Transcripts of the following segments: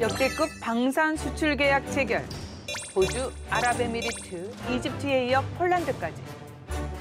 역대급 방산 수출 계약 체결. 호주, 아랍에미리트, 이집트에 이어 폴란드까지.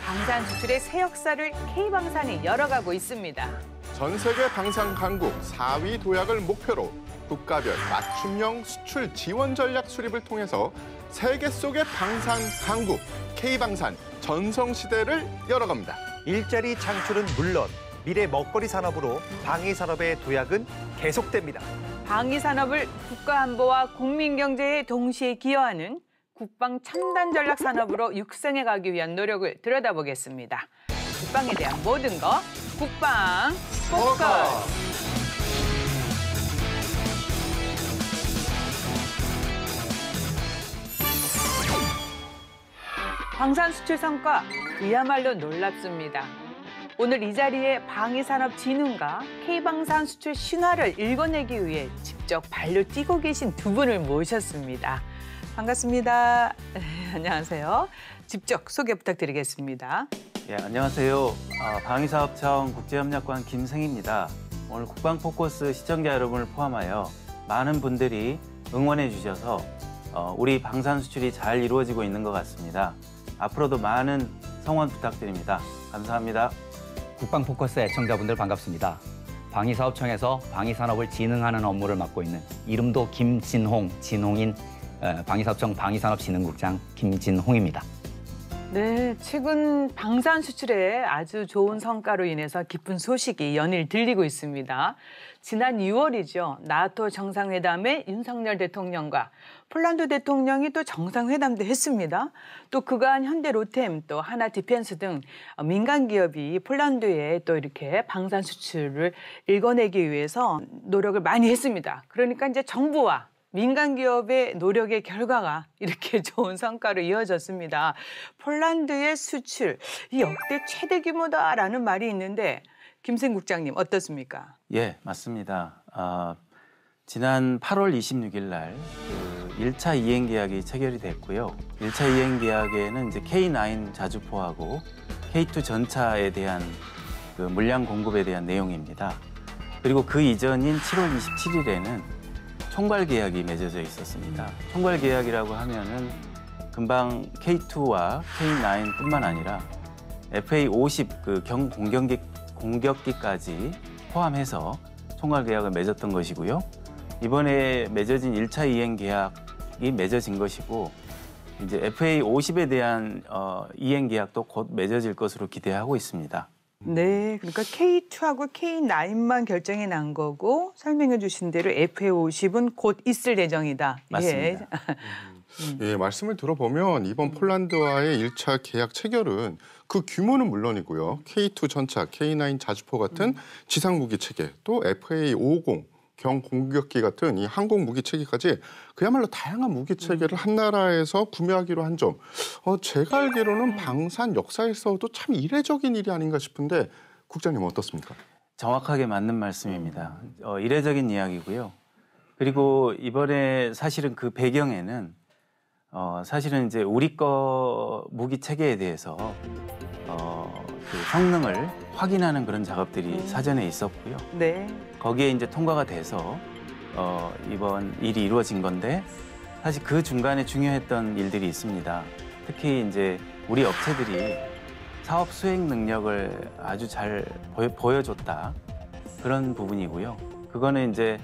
방산 수출의 새 역사를 K방산이 열어가고 있습니다. 전 세계 방산 강국 4위 도약을 목표로 국가별 맞춤형 수출 지원 전략 수립을 통해서 세계 속의 방산 강국 K방산 전성시대를 열어갑니다. 일자리 창출은 물론 미래 먹거리 산업으로 방위 산업의 도약은 계속됩니다. 방위 산업을 국가 안보와 국민 경제에 동시에 기여하는 국방 첨단 전략 산업으로 육성해 가기 위한 노력을 들여다보겠습니다. 국방에 대한 모든 것 국방 포커스. 방산 수출 성과 그야말로 놀랍습니다. 오늘 이 자리에 방위산업진흥과 K방산 수출 신화를 읽어내기 위해 직접 발로 뛰고 계신 두 분을 모셨습니다. 반갑습니다. 안녕하세요. 직접 소개 부탁드리겠습니다. 예, 안녕하세요. 아, 방위사업청 국제협력관 김승입니다. 오늘 국방포커스 시청자 여러분을 포함하여 많은 분들이 응원해 주셔서 어, 우리 방산 수출이 잘 이루어지고 있는 것 같습니다. 앞으로도 많은 성원 부탁드립니다. 감사합니다. 국방 포커스 애청자분들 반갑습니다. 방위사업청에서 방위산업을 진흥하는 업무를 맡고 있는 이름도 김진홍, 진홍인 어, 방위사업청 방위산업진흥국장 김진홍입니다. 네, 최근 방산 수출에 아주 좋은 성과로 인해서 기쁜 소식이 연일 들리고 있습니다. 지난 6월이죠. 나토 정상회담에 윤석열 대통령과 폴란드 대통령이 또 정상회담도 했습니다. 또 그간 현대 로템 또 한화 디펜스 등 민간 기업이 폴란드에 또 이렇게 방산 수출을 일궈내기 위해서 노력을 많이 했습니다. 그러니까 이제 정부와 민간 기업의 노력의 결과가 이렇게 좋은 성과로 이어졌습니다. 폴란드의 수출, 이 역대 최대 규모다라는 말이 있는데 김생 국장님 어떻습니까? 예, 맞습니다. 아, 지난 8월 26일 날 그 1차 이행 계약이 체결이 됐고요. 1차 이행 계약에는 이제 K9 자주포하고 K2 전차에 대한 그 물량 공급에 대한 내용입니다. 그리고 그 이전인 7월 27일에는 총괄 계약이 맺어져 있었습니다. 총괄 계약이라고 하면은 금방 K2와 K9뿐만 아니라 FA50 그 경 공격기 공격기까지 포함해서 총괄 계약을 맺었던 것이고요. 이번에 맺어진 1차 이행 계약이 맺어진 것이고 이제 FA50에 대한 어, 이행 계약도 곧 맺어질 것으로 기대하고 있습니다. 네, 그러니까 K2하고 K9만 결정이 난 거고 설명해 주신 대로 FA50은 곧 있을 예정이다. 맞습니다. 예. 예, 말씀을 들어보면 이번 폴란드와의 1차 계약 체결은 그 규모는 물론이고요. K2 전차, K9 자주포 같은 지상 무기 체계, 또 FA50 경 공격기 같은 이 항공 무기 체계까지 그야말로 다양한 무기 체계를 한 나라에서 구매하기로 한 점. 어, 제가 알기로는 방산 역사에서도 참 이례적인 일이 아닌가 싶은데 국장님 어떻습니까? 정확하게 맞는 말씀입니다. 어, 이례적인 이야기고요. 그리고 이번에 사실은 그 배경에는 어, 사실은 이제 우리 거 무기 체계에 대해서 어, 그 성능을 확인하는 그런 작업들이 사전에 있었고요. 네. 거기에 이제 통과가 돼서 어, 이번 일이 이루어진 건데 사실 그 중간에 중요했던 일들이 있습니다. 특히 이제 우리 업체들이 사업 수행 능력을 아주 잘 보여, 줬다 그런 부분이고요. 그거는 이제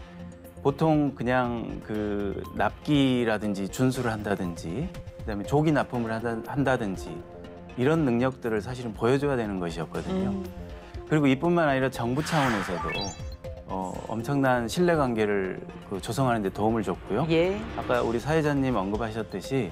보통 그냥 그 납기라든지 준수를 한다든지 그다음에 조기 납품을 한다, 한다든지 이런 능력들을 사실은 보여줘야 되는 것이었거든요. 음. 그리고 이뿐만 아니라 정부 차원에서도 어, 엄청난 신뢰관계를 그 조성하는 데 도움을 줬고요. 예. 아까 우리 사회자님 언급하셨듯이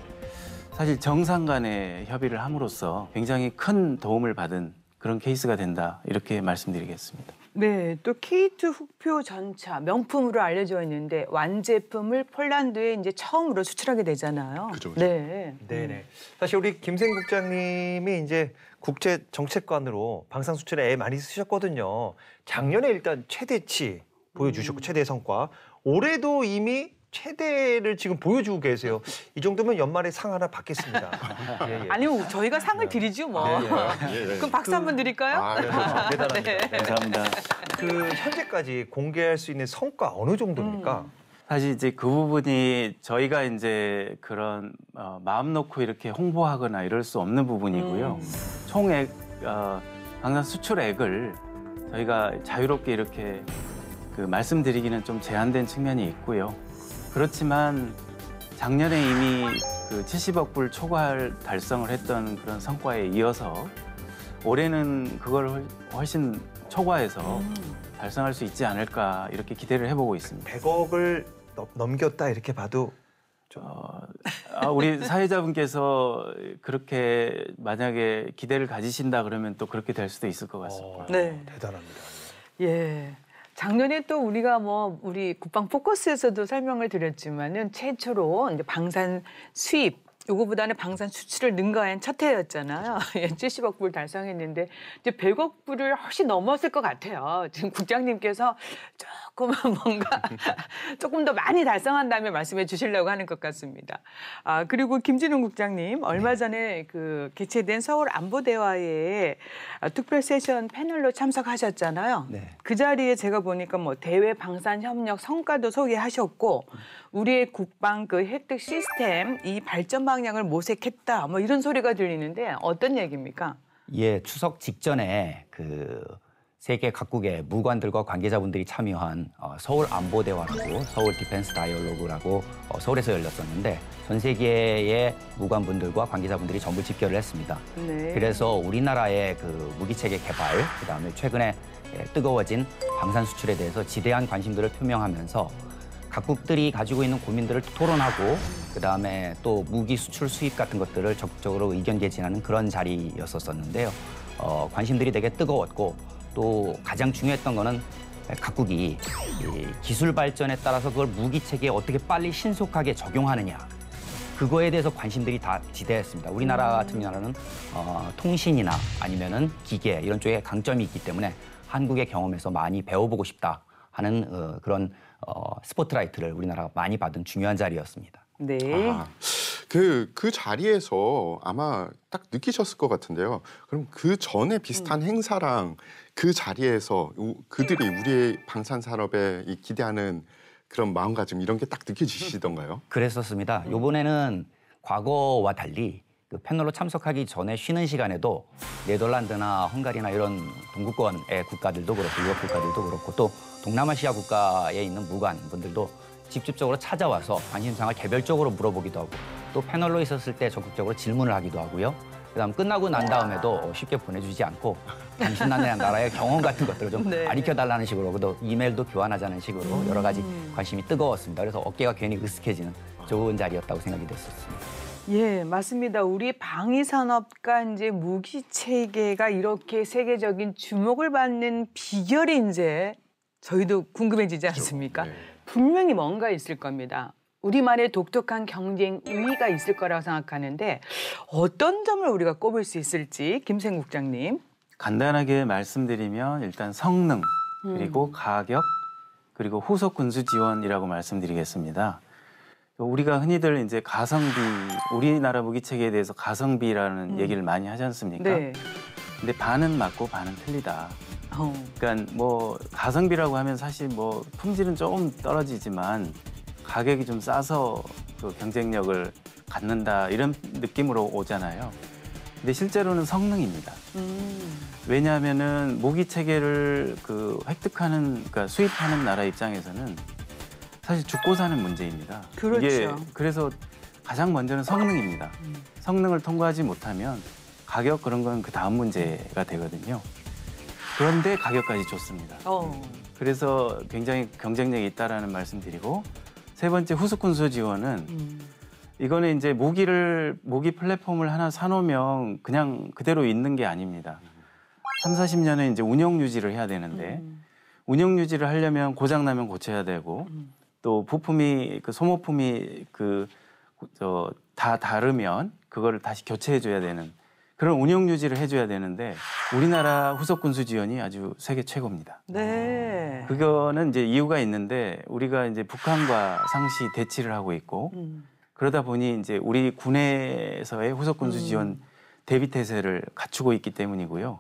사실 정상 간의 협의를 함으로써 굉장히 큰 도움을 받은 그런 케이스가 된다 이렇게 말씀드리겠습니다. 네, 또 K2 흑표 전차 명품으로 알려져 있는데 완제품을 폴란드에 이제 처음으로 수출하게 되잖아요. 그죠, 그죠. 네. 네 네. 사실 우리 김생 국장님이 이제 국제 정책관으로 방산 수출에 애 많이 쓰셨거든요. 작년에 일단 최대치 보여주셨고 최대 성과. 올해도 이미 최대를 지금 보여주고 계세요. 이 정도면 연말에 상 하나 받겠습니다. 예, 예. 아니면 저희가 상을 드리죠 뭐. 예, 예. 그럼 박수 한번 드릴까요? 아, 네. 대단합니다. 감사합니다. 그 현재까지 공개할 수 있는 성과 어느 정도입니까? 사실 이제 그 부분이 저희가 이제 그런 어, 마음 놓고 이렇게 홍보하거나 이럴 수 없는 부분이고요. 총액 어, 방산 수출액을 저희가 자유롭게 이렇게 그 말씀드리기는 좀 제한된 측면이 있고요. 그렇지만 작년에 이미 그 70억 불 초과를 달성을 했던 그런 성과에 이어서 올해는 그걸 훨- 훨씬 초과해서 달성할 수 있지 않을까 이렇게 기대를 해보고 있습니다. 100억을 넘겼다 이렇게 봐도 어, 아, 우리 사회자분께서 그렇게 만약에 기대를 가지신다 그러면 또 그렇게 될 수도 있을 것 같습니다. 어, 네. 대단합니다. 예. 작년에 또 우리가 뭐 우리 국방 포커스에서도 설명을 드렸지만은 최초로 이제 방산 수입 요거보다는 방산 수출을 능가한 첫 해였잖아요. 예, 70억 불 달성했는데 이제 100억 불을 훨씬 넘었을 것 같아요. 지금 국장님께서 조금 뭔가 조금 더 많이 달성한 다음에 말씀해 주시려고 하는 것 같습니다. 아 그리고 김진웅 국장님 얼마 전에 그 개최된 서울 안보대화에 아, 특별 세션 패널로 참석하셨잖아요. 네. 그 자리에 제가 보니까 뭐 대외 방산 협력 성과도 소개하셨고 우리의 국방 그 획득 시스템 이 발전 방향을 모색했다 뭐 이런 소리가 들리는데 어떤 얘기입니까? 예, 추석 직전에 그 세계 각국의 무관들과 관계자분들이 참여한 어, 서울 안보 대화라고 서울 Defense Dialogue라고 어, 서울에서 열렸었는데 전 세계의 무관분들과 관계자분들이 전부 집결을 했습니다. 네. 그래서 우리나라의 그 무기 체계 개발, 그다음에 최근에 예, 뜨거워진 방산 수출에 대해서 지대한 관심들을 표명하면서 각국들이 가지고 있는 고민들을 토론하고 그다음에 또 무기 수출 수입 같은 것들을 적극적으로 의견 개진하는 그런 자리였었었는데요. 어, 관심들이 되게 뜨거웠고 또 가장 중요했던 거는 각국이 이 기술 발전에 따라서 그걸 무기 체계에 어떻게 빨리 신속하게 적용하느냐 그거에 대해서 관심들이 다 지대했습니다. 우리나라 같은 경우는 어, 통신이나 아니면은 기계 이런 쪽에 강점이 있기 때문에 한국의 경험에서 많이 배워보고 싶다 하는 어, 그런 어, 스포트라이트를 우리나라가 많이 받은 중요한 자리였습니다. 네. 아, 그, 그 자리에서 아마 딱 느끼셨을 것 같은데요. 그럼 그 전에 비슷한 행사랑 그 자리에서 우- 그들이 우리의 방산 산업에 이 기대하는 그런 마음가짐 이런 게 딱 느껴지시던가요? 그랬었습니다. 요번에는 과거와 달리 그 패널로 참석하기 전에 쉬는 시간에도 네덜란드나 헝가리나 이런 동구권의 국가들도 그렇고 유럽 국가들도 그렇고 또 동남아시아 국가에 있는 무관 분들도 직접적으로 찾아와서 관심사항을 개별적으로 물어보기도 하고 또 패널로 있었을 때 적극적으로 질문을 하기도 하고요. 그다음 끝나고 난 다음에도 쉽게 보내주지 않고 당신 나라의 경험 같은 것들을 좀 네. 가르쳐 달라는 식으로 또 이메일도 교환하자는 식으로 여러 가지 관심이 뜨거웠습니다. 그래서 어깨가 괜히 으쓱해지는 좋은 자리였다고 생각이 됐었습니다. 예, 맞습니다. 우리 방위 산업과 이제 무기 체계가 이렇게 세계적인 주목을 받는 비결이 이제 저희도 궁금해지지 않습니까? 네. 분명히 뭔가 있을 겁니다. 우리만의 독특한 경쟁 우위가 있을 거라고 생각하는데 어떤 점을 우리가 꼽을 수 있을지 김생 국장님. 간단하게 말씀드리면 일단 성능 그리고 가격 그리고 후속 군수 지원이라고 말씀드리겠습니다. 우리가 흔히들 이제 가성비 우리나라 무기 체계에 대해서 가성비라는 얘기를 많이 하지 않습니까? 네. 근데 반은 맞고 반은 틀리다. 어. 그러니까 뭐 가성비라고 하면 사실 뭐 품질은 조금 떨어지지만 가격이 좀 싸서 그 경쟁력을 갖는다 이런 느낌으로 오잖아요. 근데 실제로는 성능입니다. 음. 왜냐하면은 모기 체계를 그 획득하는 그러니까 수입하는 나라 입장에서는 사실 죽고 사는 문제입니다. 그렇죠. 이게 그래서 가장 먼저는 성능입니다. 성능을 통과하지 못하면 가격 그런 건 그 다음 문제가 되거든요. 그런데 가격까지 좋습니다. 어. 그래서 굉장히 경쟁력이 있다라는 말씀드리고 세 번째 후속 군수 지원은 음. 이거는 이제 모기를 모기 플랫폼을 하나 사놓으면 그냥 그대로 있는 게 아닙니다. 3, 40년에 이제 운영 유지를 해야 되는데 음. 운영 유지를 하려면 고장 나면 고쳐야 되고 음. 또 부품이 그 소모품이 그 저 다 다르면 그거를 다시 교체해 줘야 되는 그런 운영 유지를 해줘야 되는데 우리나라 후속 군수 지원이 아주 세계 최고입니다. 네. 그거는 이제 이유가 있는데 우리가 이제 북한과 상시 대치를 하고 있고 음. 그러다 보니 이제 우리 군에서의 후속 군수 지원 대비 태세를 갖추고 있기 때문이고요.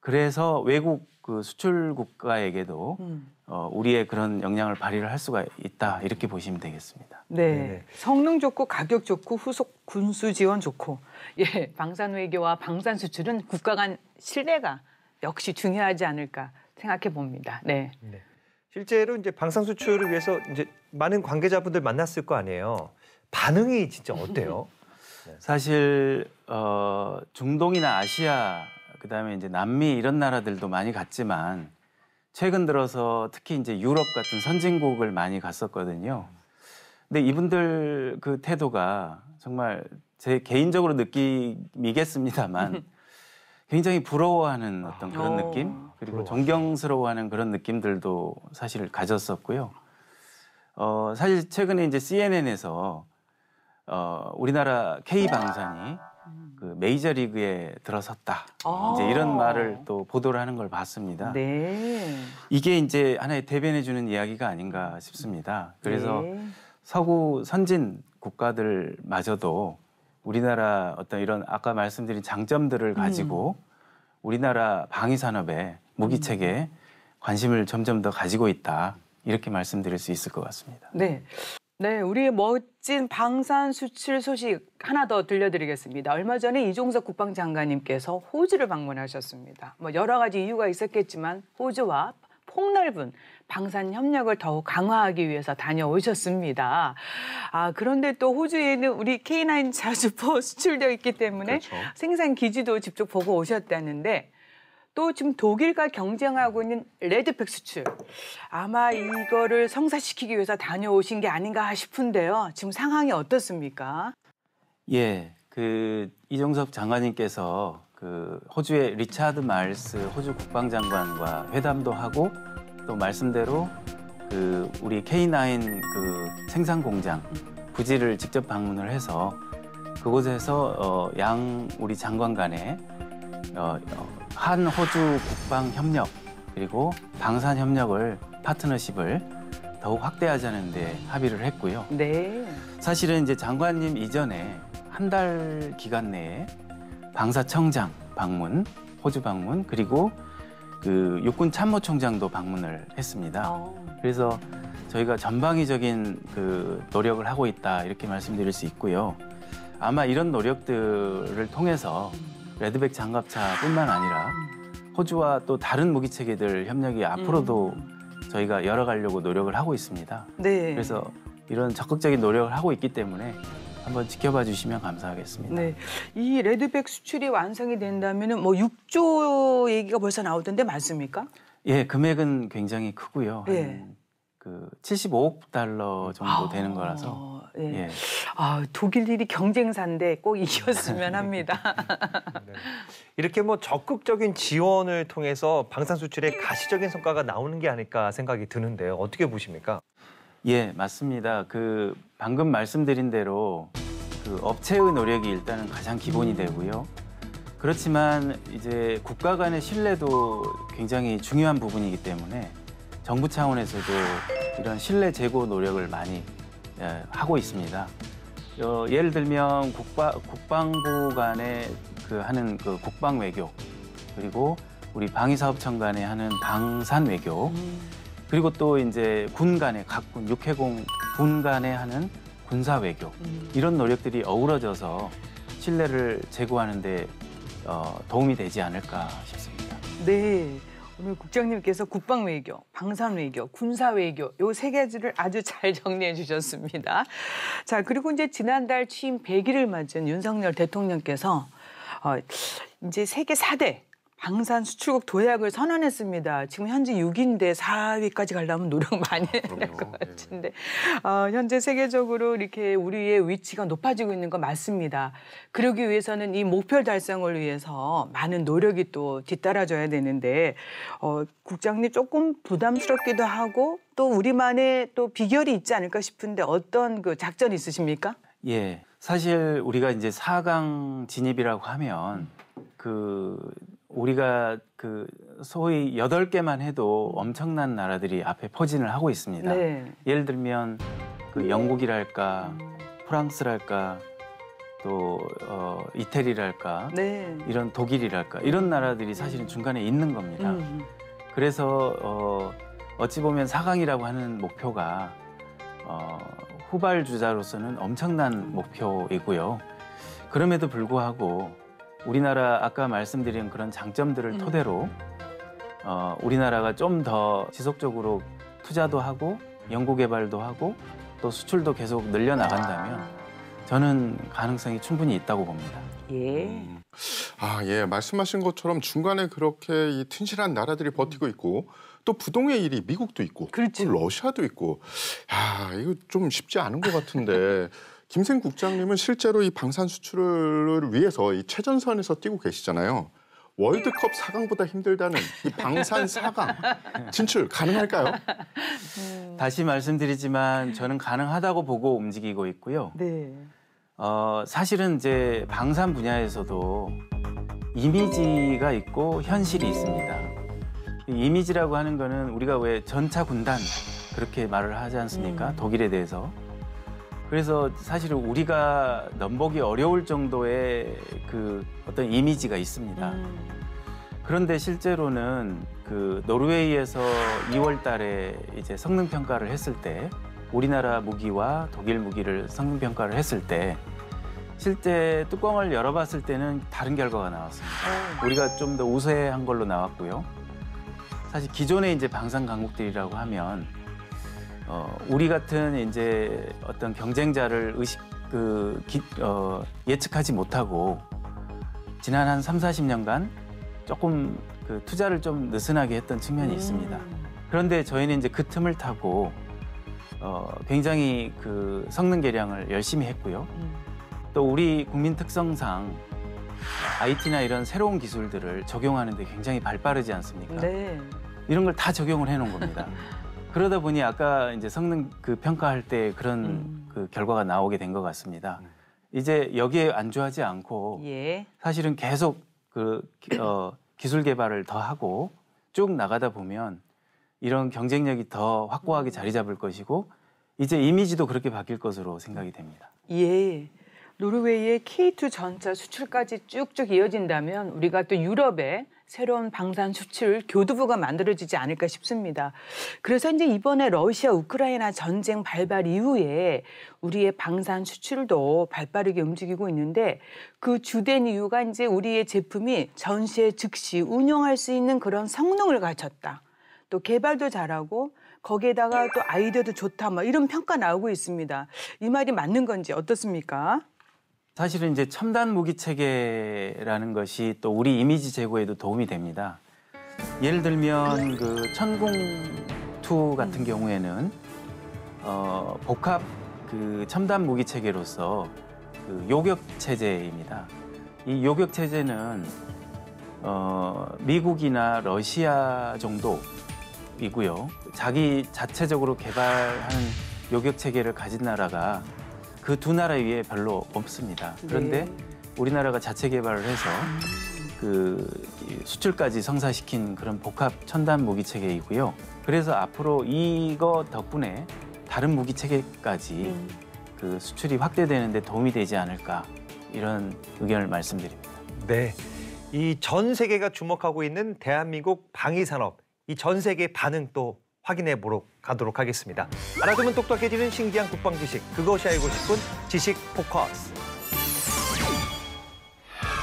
그래서 외국 그 수출 국가에게도 음. 어, 우리의 그런 역량을 발휘를 할 수가 있다 이렇게 보시면 되겠습니다. 네. 네네. 성능 좋고 가격 좋고 후속 군수 지원 좋고 예 방산 외교와 방산 수출은 국가 간 신뢰가 역시 중요하지 않을까 생각해 봅니다. 네. 네. 실제로 이제 방산 수출을 위해서 이제 많은 관계자분들 만났을 거 아니에요. 반응이 진짜 어때요? 사실 어, 중동이나 아시아 그다음에 이제 남미 이런 나라들도 많이 갔지만 최근 들어서 특히 이제 유럽 같은 선진국을 많이 갔었거든요. 근데 이분들 그 태도가 정말 제 개인적으로 느낌이겠습니다만 굉장히 부러워하는 어떤 그런 어. 느낌 그리고. 존경스러워하는 그런 느낌들도 사실 가졌었고요. 어, 사실 최근에 이제 CNN에서 어, 우리나라 K 방산이 그 메이저 리그에 들어섰다. 아. 이제 이런 말을 또 보도를 하는 걸 봤습니다. 네. 이게 이제 하나의 대변해 주는 이야기가 아닌가 싶습니다. 그래서 네. 서구 선진 국가들마저도 우리나라 어떤 이런 아까 말씀드린 장점들을 가지고 우리나라 방위 산업에 무기 체계에 관심을 점점 더 가지고 있다. 이렇게 말씀드릴 수 있을 것 같습니다. 네. 네, 우리의 멋진 방산 수출 소식 하나 더 들려드리겠습니다. 얼마 전에 이종석 국방장관님께서 호주를 방문하셨습니다. 뭐 여러 가지 이유가 있었겠지만 호주와 폭넓은 방산 협력을 더욱 강화하기 위해서 다녀오셨습니다. 아, 그런데 또 호주에는 우리 K9 자주포 수출되어 있기 때문에 그렇죠. 생산 기지도 직접 보고 오셨다는데 또 지금 독일과 경쟁하고 있는 레드팩 수출 아마 이거를 성사시키기 위해서 다녀오신 게 아닌가 싶은데요. 지금 상황이 어떻습니까? 예, 그 이종석 장관님께서 그 호주의 리차드 마일스 호주 국방장관과 회담도 하고 또 말씀대로 그 우리 K9 그 생산 공장 부지를 직접 방문을 해서 그곳에서 어, 양 우리 장관 간에 어, 어, 한 호주 국방 협력 그리고 방산 협력을 파트너십을 더욱 확대하자는 데 합의를 했고요. 네. 사실은 이제 장관님 이전에 한 달 기간 내에 방사청장 방문, 호주 방문 그리고 그 육군 참모총장도 방문을 했습니다. 어, 그래서 저희가 전방위적인 그 노력을 하고 있다 이렇게 말씀드릴 수 있고요. 아마 이런 노력들을 통해서 레드백 장갑차뿐만 아니라 호주와 또 다른 무기 체계들 협력이 앞으로도 저희가 열어가려고 노력을 하고 있습니다. 네. 그래서 이런 적극적인 노력을 하고 있기 때문에 한번 지켜봐 주시면 감사하겠습니다. 네. 이 레드백 수출이 완성이 된다면은 뭐 6조 얘기가 벌써 나오던데 맞습니까? 예, 금액은 굉장히 크고요. 예. 한 그 75억 달러 정도 되는 아, 거라서 예. 예. 아, 독일들이 경쟁사인데 꼭 이겼으면 합니다. 네. 이렇게 뭐 적극적인 지원을 통해서 방산 수출에 가시적인 성과가 나오는 게 아닐까 생각이 드는데요. 어떻게 보십니까? 예, 맞습니다. 그 방금 말씀드린 대로 그 업체의 노력이 일단은 가장 기본이 되고요. 그렇지만 이제 국가 간의 신뢰도 굉장히 중요한 부분이기 때문에 정부 차원에서도 이런 신뢰 제고 노력을 많이 예, 하고 있습니다. 어, 예를 들면 국바, 국방 부 간에 그 하는 그 국방 외교 그리고 우리 방위사업청 간에 하는 방산 외교 그리고 또 이제 군 간의 각군 육해공 군 간에 하는 군사 외교 이런 노력들이 어우러져서 신뢰를 제고하는데 어, 도움이 되지 않을까 싶습니다. 네. 오늘 국장님께서 국방 외교, 방산 외교, 군사 외교 요 세 가지를 아주 잘 정리해 주셨습니다. 자, 그리고 이제 지난달 취임 100일을 맞은 윤석열 대통령께서 어, 이제 세계 4대 방산 수출국 도약을 선언했습니다. 지금 현재 6위인데 4위까지 가려면 노력 많이 해야 될것 그럼요. 예. 같은데 어, 현재 세계적으로 이렇게 우리의 위치가 높아지고 있는 건 맞습니다. 그러기 위해서는 이 목표 달성을 위해서 많은 노력이 또 뒤따라줘야 되는데 어, 국장님 조금 부담스럽기도 하고 또 우리만의 또 비결이 있지 않을까 싶은데 어떤 그 작전이 있으십니까? 예. 사실 우리가 이제 4강 진입이라고 하면 그 우리가 그 소위 여덟 개만 해도 엄청난 나라들이 앞에 포진을 하고 있습니다. 네. 예를 들면 그 영국이랄까 프랑스랄까 또 어, 이태리랄까 네. 이런 독일이랄까 이런 나라들이 사실은 중간에 있는 겁니다. 음. 그래서 어, 어찌 보면 4강이라고 하는 목표가 어, 후발 주자로서는 엄청난 목표이고요. 그럼에도 불구하고 우리나라 아까 말씀드린 그런 장점들을 음. 토대로 어, 우리나라가 좀 더 지속적으로 투자도 하고 연구 개발도 하고 또 수출도 계속 늘려 나간다면 저는 가능성이 충분히 있다고 봅니다. 예. 아, 예. 말씀하신 것처럼 중간에 그렇게 이 튼실한 나라들이 버티고 있고 또 부동의 1위 미국도 있고 그렇죠. 또 러시아도 있고 야, 이거 좀 쉽지 않은 것 같은데 김생 국장님은 실제로 이 방산 수출을 위해서 이 최전선에서 뛰고 계시잖아요. 월드컵 4강보다 힘들다는 이 방산 4강 진출 가능할까요? 다시 말씀드리지만 저는 가능하다고 보고 움직이고 있고요. 네. 어, 사실은 이제 방산 분야에서도 이미지가 있고 현실이 있습니다. 이 이미지라고 하는 거는 우리가 왜 전차 군단 그렇게 말을 하지 않습니까? 음. 독일에 대해서. 그래서 사실은 우리가 넘보기 어려울 정도의 그 어떤 이미지가 있습니다. 음. 그런데 실제로는 그 노르웨이에서 2월 달에 이제 성능 평가를 했을 때 우리나라 무기와 독일 무기를 성능 평가를 했을 때 실제 뚜껑을 열어봤을 때는 다른 결과가 나왔습니다. 우리가 좀 더 우세한 걸로 나왔고요. 사실 기존의 이제 방산 강국들이라고 하면 어, 우리 같은 이제 어떤 경쟁자를 의식 그 기- 어, 예측하지 못하고 지난 한 3, 40년간 조금 그 투자를 좀 느슨하게 했던 측면이 있습니다. 음. 그런데 저희는 이제 그 틈을 타고 어, 굉장히 그 성능 개량을 열심히 했고요. 음. 또 우리 국민 특성상 IT나 이런 새로운 기술들을 적용하는데 굉장히 발빠르지 않습니까? 네. 이런 걸 다 적용을 해놓은 겁니다. 그러다 보니 아까 이제 성능 그 평가할 때 그런 음. 그 결과가 나오게 된 것 같습니다. 이제 여기에 안주하지 않고 예. 사실은 계속 그 기- 어, 기술 개발을 더 하고 쭉 나가다 보면 이런 경쟁력이 더 확고하게 자리 잡을 것이고 이제 이미지도 그렇게 바뀔 것으로 생각이 됩니다. 예. 노르웨이의 K2 전차 수출까지 쭉쭉 이어진다면 우리가 또 유럽에 새로운 방산 수출 교두부가 만들어지지 않을까 싶습니다. 그래서 이제 이번에 러시아 우크라이나 전쟁 발발 이후에 우리의 방산 수출도 발빠르게 움직이고 있는데 그 주된 이유가 이제 우리의 제품이 전시에 즉시 운영할 수 있는 그런 성능을 갖췄다. 또 개발도 잘하고 거기에다가 또 아이디어도 좋다. 뭐 이런 평가 나오고 있습니다. 이 말이 맞는 건지 어떻습니까? 사실은 이제 첨단 무기 체계라는 것이 또 우리 이미지 제고에도 도움이 됩니다. 예를 들면 그 천공2 같은 경우에는 어, 복합 그 첨단 무기 체계로서 그 요격 체제입니다. 이 요격 체제는 어, 미국이나 러시아 정도이고요. 자기 자체적으로 개발하는 요격 체계를 가진 나라가 그 두 나라 위에 별로 없습니다. 그런데 네. 우리나라가 자체 개발을 해서 그 수출까지 성사시킨 그런 복합 첨단 무기 체계이고요. 그래서 앞으로 이거 덕분에 다른 무기 체계까지 음. 그 수출이 확대되는데 도움이 되지 않을까 이런 의견을 말씀드립니다. 네. 이 전 세계가 주목하고 있는 대한민국 방위 산업, 이 전 세계 반응 또 확인해 보러 가도록 하겠습니다. 알아두면 똑똑해지는 신기한 국방 지식, 그것이 알고 싶은 지식 포커스.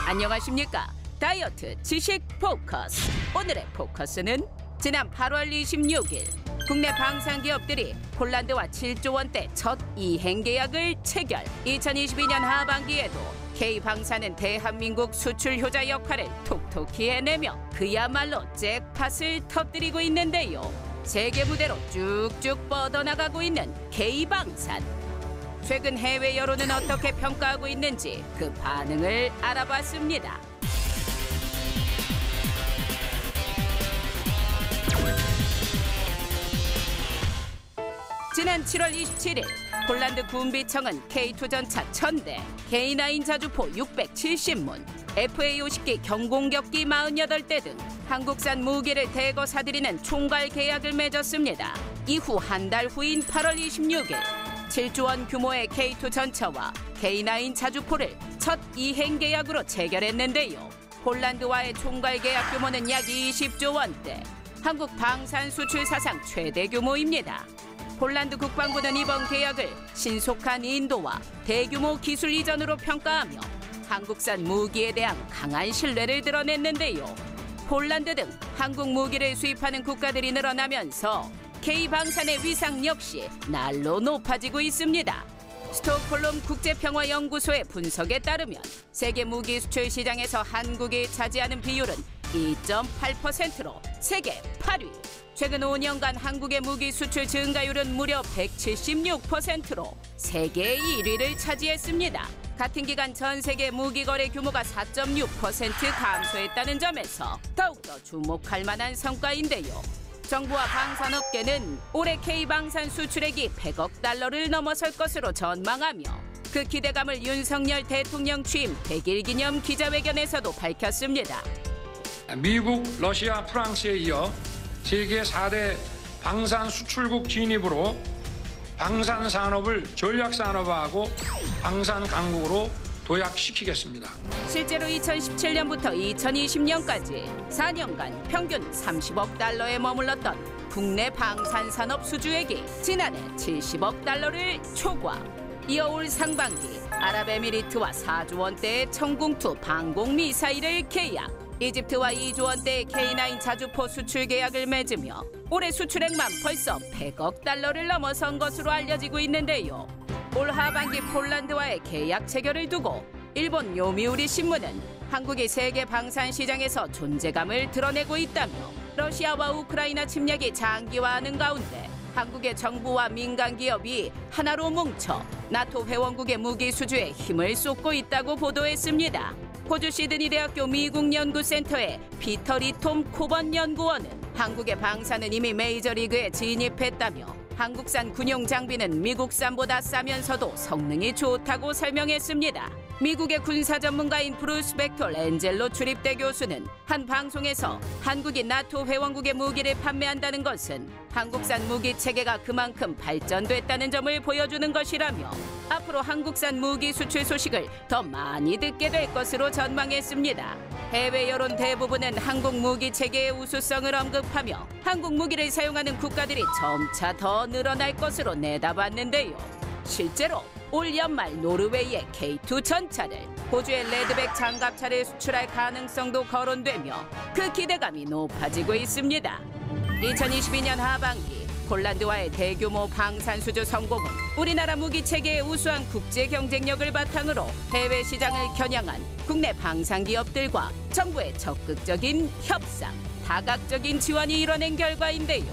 안녕하십니까. 다이어트 지식 포커스. 오늘의 포커스는 지난 8월 26일 국내 방산 기업들이 폴란드와 7조 원대 첫 이행 계약을 체결. 2022년 하반기에도 K 방산은 대한민국 수출 효자 역할을 톡톡히 해내며 그야말로 잭팟을 터뜨리고 있는데요. 세계 무대로 쭉쭉 뻗어나가고 있는 K 방산. 최근 해외 여론은 어떻게 평가하고 있는지 그 반응을 알아봤습니다. 지난 7월 27일 폴란드 군비청은 K2 전차 1000대, K9 자주포 670문, FA50기 경공격기 48대 등 한국산 무기를 대거 사들이는 총괄 계약을 맺었습니다. 이후 한 달 후인 8월 26일 7조 원 규모의 K2 전차와 K9 자주포를 첫 이행 계약으로 체결했는데요. 폴란드와의 총괄 계약 규모는 약 20조 원대. 한국 방산 수출 사상 최대 규모입니다. 폴란드 국방부는 이번 계약을 신속한 인도와 대규모 기술 이전으로 평가하며 한국산 무기에 대한 강한 신뢰를 드러냈는데요. 폴란드 등 한국 무기를 수입하는 국가들이 늘어나면서 K방산의 위상 역시 날로 높아지고 있습니다. 스톡홀름 국제평화연구소의 분석에 따르면 세계 무기 수출 시장에서 한국이 차지하는 비율은 2.8%로 세계 8위. 최근 5년간 한국의 무기 수출 증가율은 무려 176%로 세계 1위를 차지했습니다. 같은 기간 전 세계 무기 거래 규모가 4.6% 감소했다는 점에서 더욱더 주목할 만한 성과인데요. 정부와 방산업계는 올해 K방산 수출액이 100억 달러를 넘어설 것으로 전망하며 그 기대감을 윤석열 대통령 취임 100일 기념 기자회견에서도 밝혔습니다. 미국, 러시아, 프랑스에 이어 세계 4대 방산 수출국 진입으로 방산 산업을 전략 산업화하고 방산 강국으로 도약시키겠습니다. 실제로 2017년부터 2020년까지 4년간 평균 30억 달러에 머물렀던 국내 방산 산업 수주액이 지난해 70억 달러를 초과. 이어 올 상반기 아랍에미리트와 4조 원대의 청궁투 방공 미사일을 계약. 이집트와 2조 원대의 K9 자주포 수출 계약을 맺으며 올해 수출액만 벌써 100억 달러를 넘어선 것으로 알려지고 있는데요. 올 하반기 폴란드와의 계약 체결을 두고 일본 요미우리 신문은 한국이 세계 방산 시장에서 존재감을 드러내고 있다며 러시아와 우크라이나 침략이 장기화하는 가운데 한국의 정부와 민간 기업이 하나로 뭉쳐 나토 회원국의 무기 수주에 힘을 쏟고 있다고 보도했습니다. 호주 시드니 대학교 미국 연구센터의 피터 리 톰 코번 연구원은 한국의 방산은 이미 메이저리그에 진입했다며 한국산 군용 장비는 미국산보다 싸면서도 성능이 좋다고 설명했습니다. 미국의 군사 전문가인 브루스 벡톨 앤젤로 주립대 교수는 한 방송에서 한국이 나토 회원국의 무기를 판매한다는 것은 한국산 무기 체계가 그만큼 발전됐다는 점을 보여주는 것이라며 앞으로 한국산 무기 수출 소식을 더 많이 듣게 될 것으로 전망했습니다. 해외 여론 대부분은 한국 무기 체계의 우수성을 언급하며 한국 무기를 사용하는 국가들이 점차 더 늘어날 것으로 내다봤는데요. 실제로 올 연말 노르웨이의 K2 전차를 호주의 레드백 장갑차를 수출할 가능성도 거론되며 그 기대감이 높아지고 있습니다. 2022년 하반기 폴란드와의 대규모 방산 수주 성공은 우리나라 무기 체계의 우수한 국제 경쟁력을 바탕으로 해외 시장을 겨냥한 국내 방산 기업들과 정부의 적극적인 협상, 다각적인 지원이 이뤄낸 결과인데요.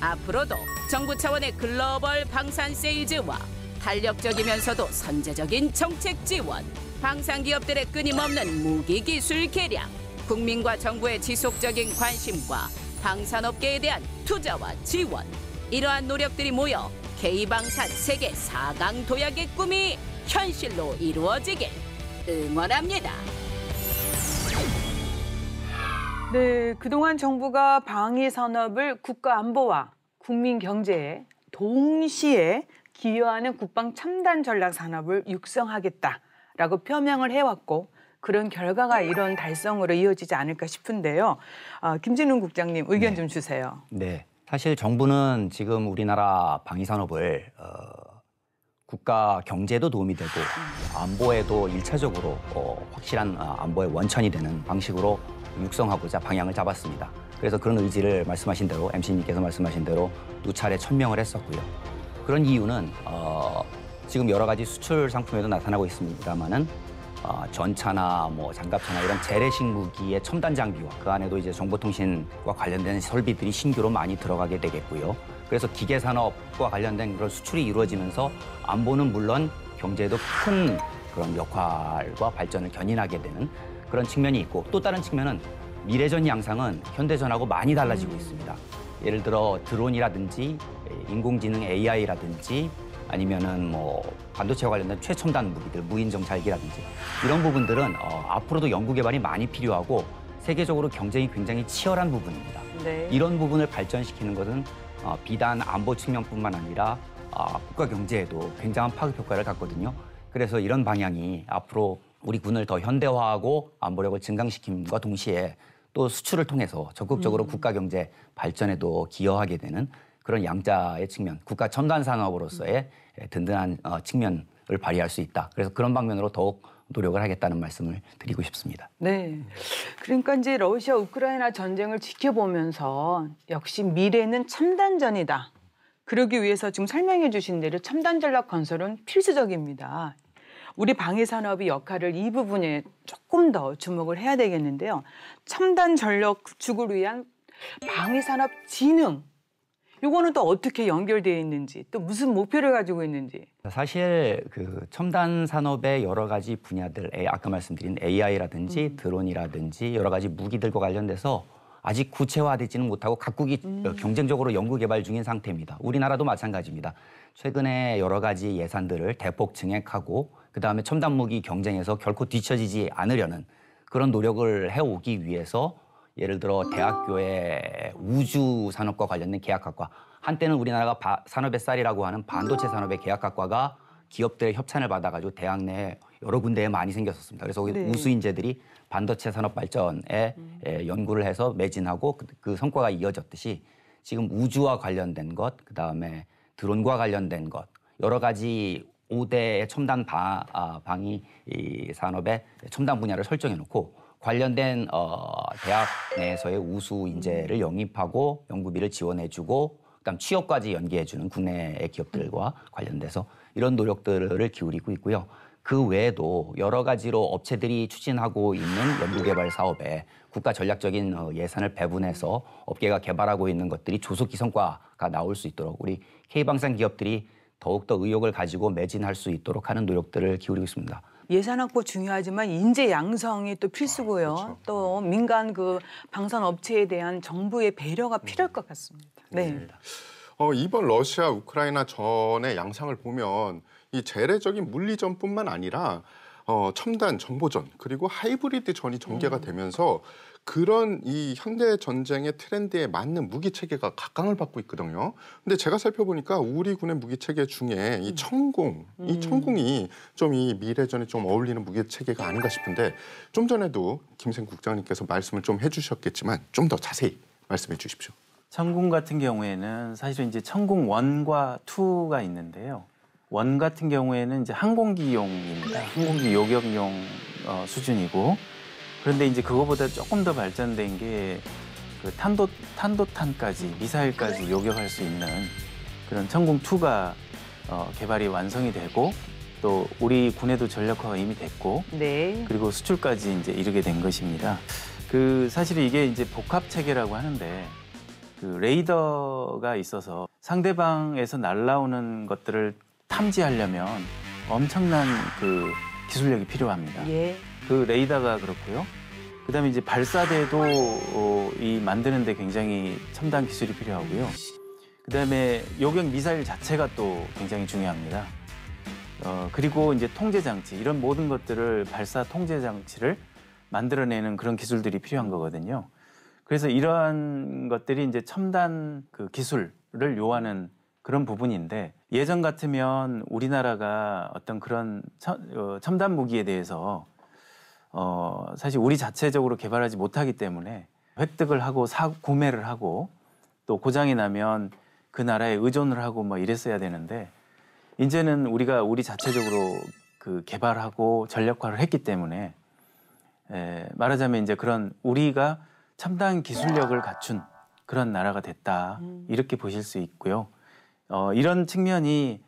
앞으로도 정부 차원의 글로벌 방산 세일즈와 탄력적이면서도 선제적인 정책 지원, 방산 기업들의 끊임없는 무기 기술 개량, 국민과 정부의 지속적인 관심과 방산업계에 대한 투자와 지원, 이러한 노력들이 모여 K방산 세계 4강 도약의 꿈이 현실로 이루어지길 응원합니다. 네, 그동안 정부가 방위 산업을 국가 안보와 국민 경제에 동시에 기여하는 국방 첨단 전략 산업을 육성하겠다라고 표명을 해왔고 그런 결과가 이런 달성으로 이어지지 않을까 싶은데요. 어, 김진웅 국장님 의견 네. 좀 주세요. 네. 사실 정부는 지금 우리나라 방위 산업을 어, 국가 경제도 도움이 되고 안보에도 일차적으로 어, 확실한 어, 안보의 원천이 되는 방식으로 육성하고자 방향을 잡았습니다. 그래서 그런 의지를 말씀하신 대로 MC님께서 말씀하신 대로 누차례 천명을 했었고요. 그런 이유는 어, 지금 여러 가지 수출 상품에도 나타나고 있습니다만은 어, 전차나 뭐 장갑차나 이런 재래식 무기의 첨단 장비와 그 안에도 이제 정보통신과 관련된 설비들이 신규로 많이 들어가게 되겠고요. 그래서 기계 산업과 관련된 그런 수출이 이루어지면서 안보는 물론 경제에도 큰 그런 역할과 발전을 견인하게 되는 그런 측면이 있고 또 다른 측면은 미래전 양상은 현대전하고 많이 달라지고 있습니다. 예를 들어 드론이라든지 인공지능 AI라든지 아니면은 뭐 반도체와 관련된 최첨단 무기들, 무인정찰기라든지 이런 부분들은 어, 앞으로도 연구 개발이 많이 필요하고 세계적으로 경쟁이 굉장히 치열한 부분입니다. 네. 이런 부분을 발전시키는 것은 어, 비단 안보 측면뿐만 아니라 아, 국가 경제에도 굉장한 파급 효과를 갖거든요. 그래서 이런 방향이 앞으로 우리 군을 더 현대화하고 안보력을 증강시킴과 동시에 또 수출을 통해서 적극적으로 국가 경제 발전에도 기여하게 되는 그런 양자의 측면, 국가 첨단 산업으로서의 든든한 어, 측면을 발휘할 수 있다. 그래서 그런 방면으로 더욱 노력을 하겠다는 말씀을 드리고 싶습니다. 네. 그러니까 이제 러시아 우크라이나 전쟁을 지켜보면서 역시 미래는 첨단전이다. 그러기 위해서 지금 설명해 주신 대로 첨단 전략 건설은 필수적입니다. 우리 방위 산업의 역할을 이 부분에 조금 더 주목을 해야 되겠는데요. 첨단 전력 구축을 위한 방위 산업 진흥 요거는 또 어떻게 연결되어 있는지 또 무슨 목표를 가지고 있는지 사실 그 첨단 산업의 여러 가지 분야들, 에- 아까 말씀드린 AI라든지 드론이라든지 여러 가지 무기들과 관련돼서 아직 구체화되지는 못하고 각국이 어, 경쟁적으로 연구 개발 중인 상태입니다. 우리나라도 마찬가지입니다. 최근에 여러 가지 예산들을 대폭 증액하고 그 다음에 첨단 무기 경쟁에서 결코 뒤처지지 않으려는 그런 노력을 해오기 위해서 예를 들어 대학교의 우주 산업과 관련된 계약학과 한때는 우리나라가 바- 산업의 쌀이라고 하는 반도체 산업의 계약학과가 기업들의 협찬을 받아가지고 대학 내에 여러 군데에 많이 생겼었습니다. 그래서 거기 네. 우수 인재들이 반도체 산업 발전에 에, 연구를 해서 매진하고 그, 그 성과가 이어졌듯이 지금 우주와 관련된 것, 그 다음에 드론과 관련된 것 여러 가지 5대의 첨단 바, 아, 방위 이 산업의 첨단 분야를 설정해 놓고 관련된 어, 대학 내에서의 우수 인재를 영입하고 연구비를 지원해주고 그다음 취업까지 연계해주는 국내의 기업들과 관련돼서 이런 노력들을 기울이고 있고요. 그 외에도 여러 가지로 업체들이 추진하고 있는 연구개발 사업에 국가 전략적인 어, 예산을 배분해서 업계가 개발하고 있는 것들이 조속히 성과가 나올 수 있도록 우리 K방산 기업들이 더욱더 의욕을 가지고 매진할 수 있도록 하는 노력들을 기울이고 있습니다. 예산 확보 중요하지만 인재 양성이 또 필수고요. 또 민간 그 방산 업체에 대한 정부의 배려가 필요할 것 같습니다. 네. 어, 이번 러시아 우크라이나 전의 양상을 보면 이 재래적인 물리전뿐만 아니라 어, 첨단 정보전 그리고 하이브리드 전이 전개가 되면서 그런 이 현대 전쟁의 트렌드에 맞는 무기 체계가 각광을 받고 있거든요. 근데 제가 살펴보니까 우리 군의 무기 체계 중에 이 천공, 이 천공이 좀 이 미래전에 좀 어울리는 무기 체계가 아닌가 싶은데 좀 전에도 김생 국장님께서 말씀을 좀 해주셨겠지만 좀 더 자세히 말씀해 주십시오. 천궁 같은 경우에는 사실은 이제 천궁 1과 2가 있는데요. 원 같은 경우에는 이제 항공기용입니다. 항공기 요격용 어, 수준이고 그런데 이제 그거보다 조금 더 발전된 게 그 탄도 탄도탄까지 미사일까지 요격할 수 있는 그런 천궁 2가 어, 개발이 완성이 되고 또 우리 군에도 전력화가 이미 됐고 네. 그리고 수출까지 이제 이르게 된 것입니다. 그 사실 이게 이제 복합 체계라고 하는데 그 레이더가 있어서 상대방에서 날라오는 것들을 탐지하려면 엄청난 그 기술력이 필요합니다. 예. 그 레이더가 그렇고요. 그다음에 이제 발사대도 어, 이 만드는 데 굉장히 첨단 기술이 필요하고요. 그다음에 요격 미사일 자체가 또 굉장히 중요합니다. 어, 그리고 이제 통제 장치 이런 모든 것들을 발사 통제 장치를 만들어내는 그런 기술들이 필요한 거거든요. 그래서 이러한 것들이 이제 첨단 그 기술을 요하는 그런 부분인데 예전 같으면 우리나라가 어떤 그런 첨, 어, 첨단 무기에 대해서 어, 사실 우리 자체적으로 개발하지 못하기 때문에 획득을 하고 사, 구매를 하고 또 고장이 나면 그 나라에 의존을 하고 뭐 이랬어야 되는데 이제는 우리가 우리 자체적으로 그 개발하고 전력화를 했기 때문에 에, 말하자면 이제 그런 우리가 첨단 기술력을 갖춘 그런 나라가 됐다 이렇게 보실 수 있고요. 어, 이런 측면이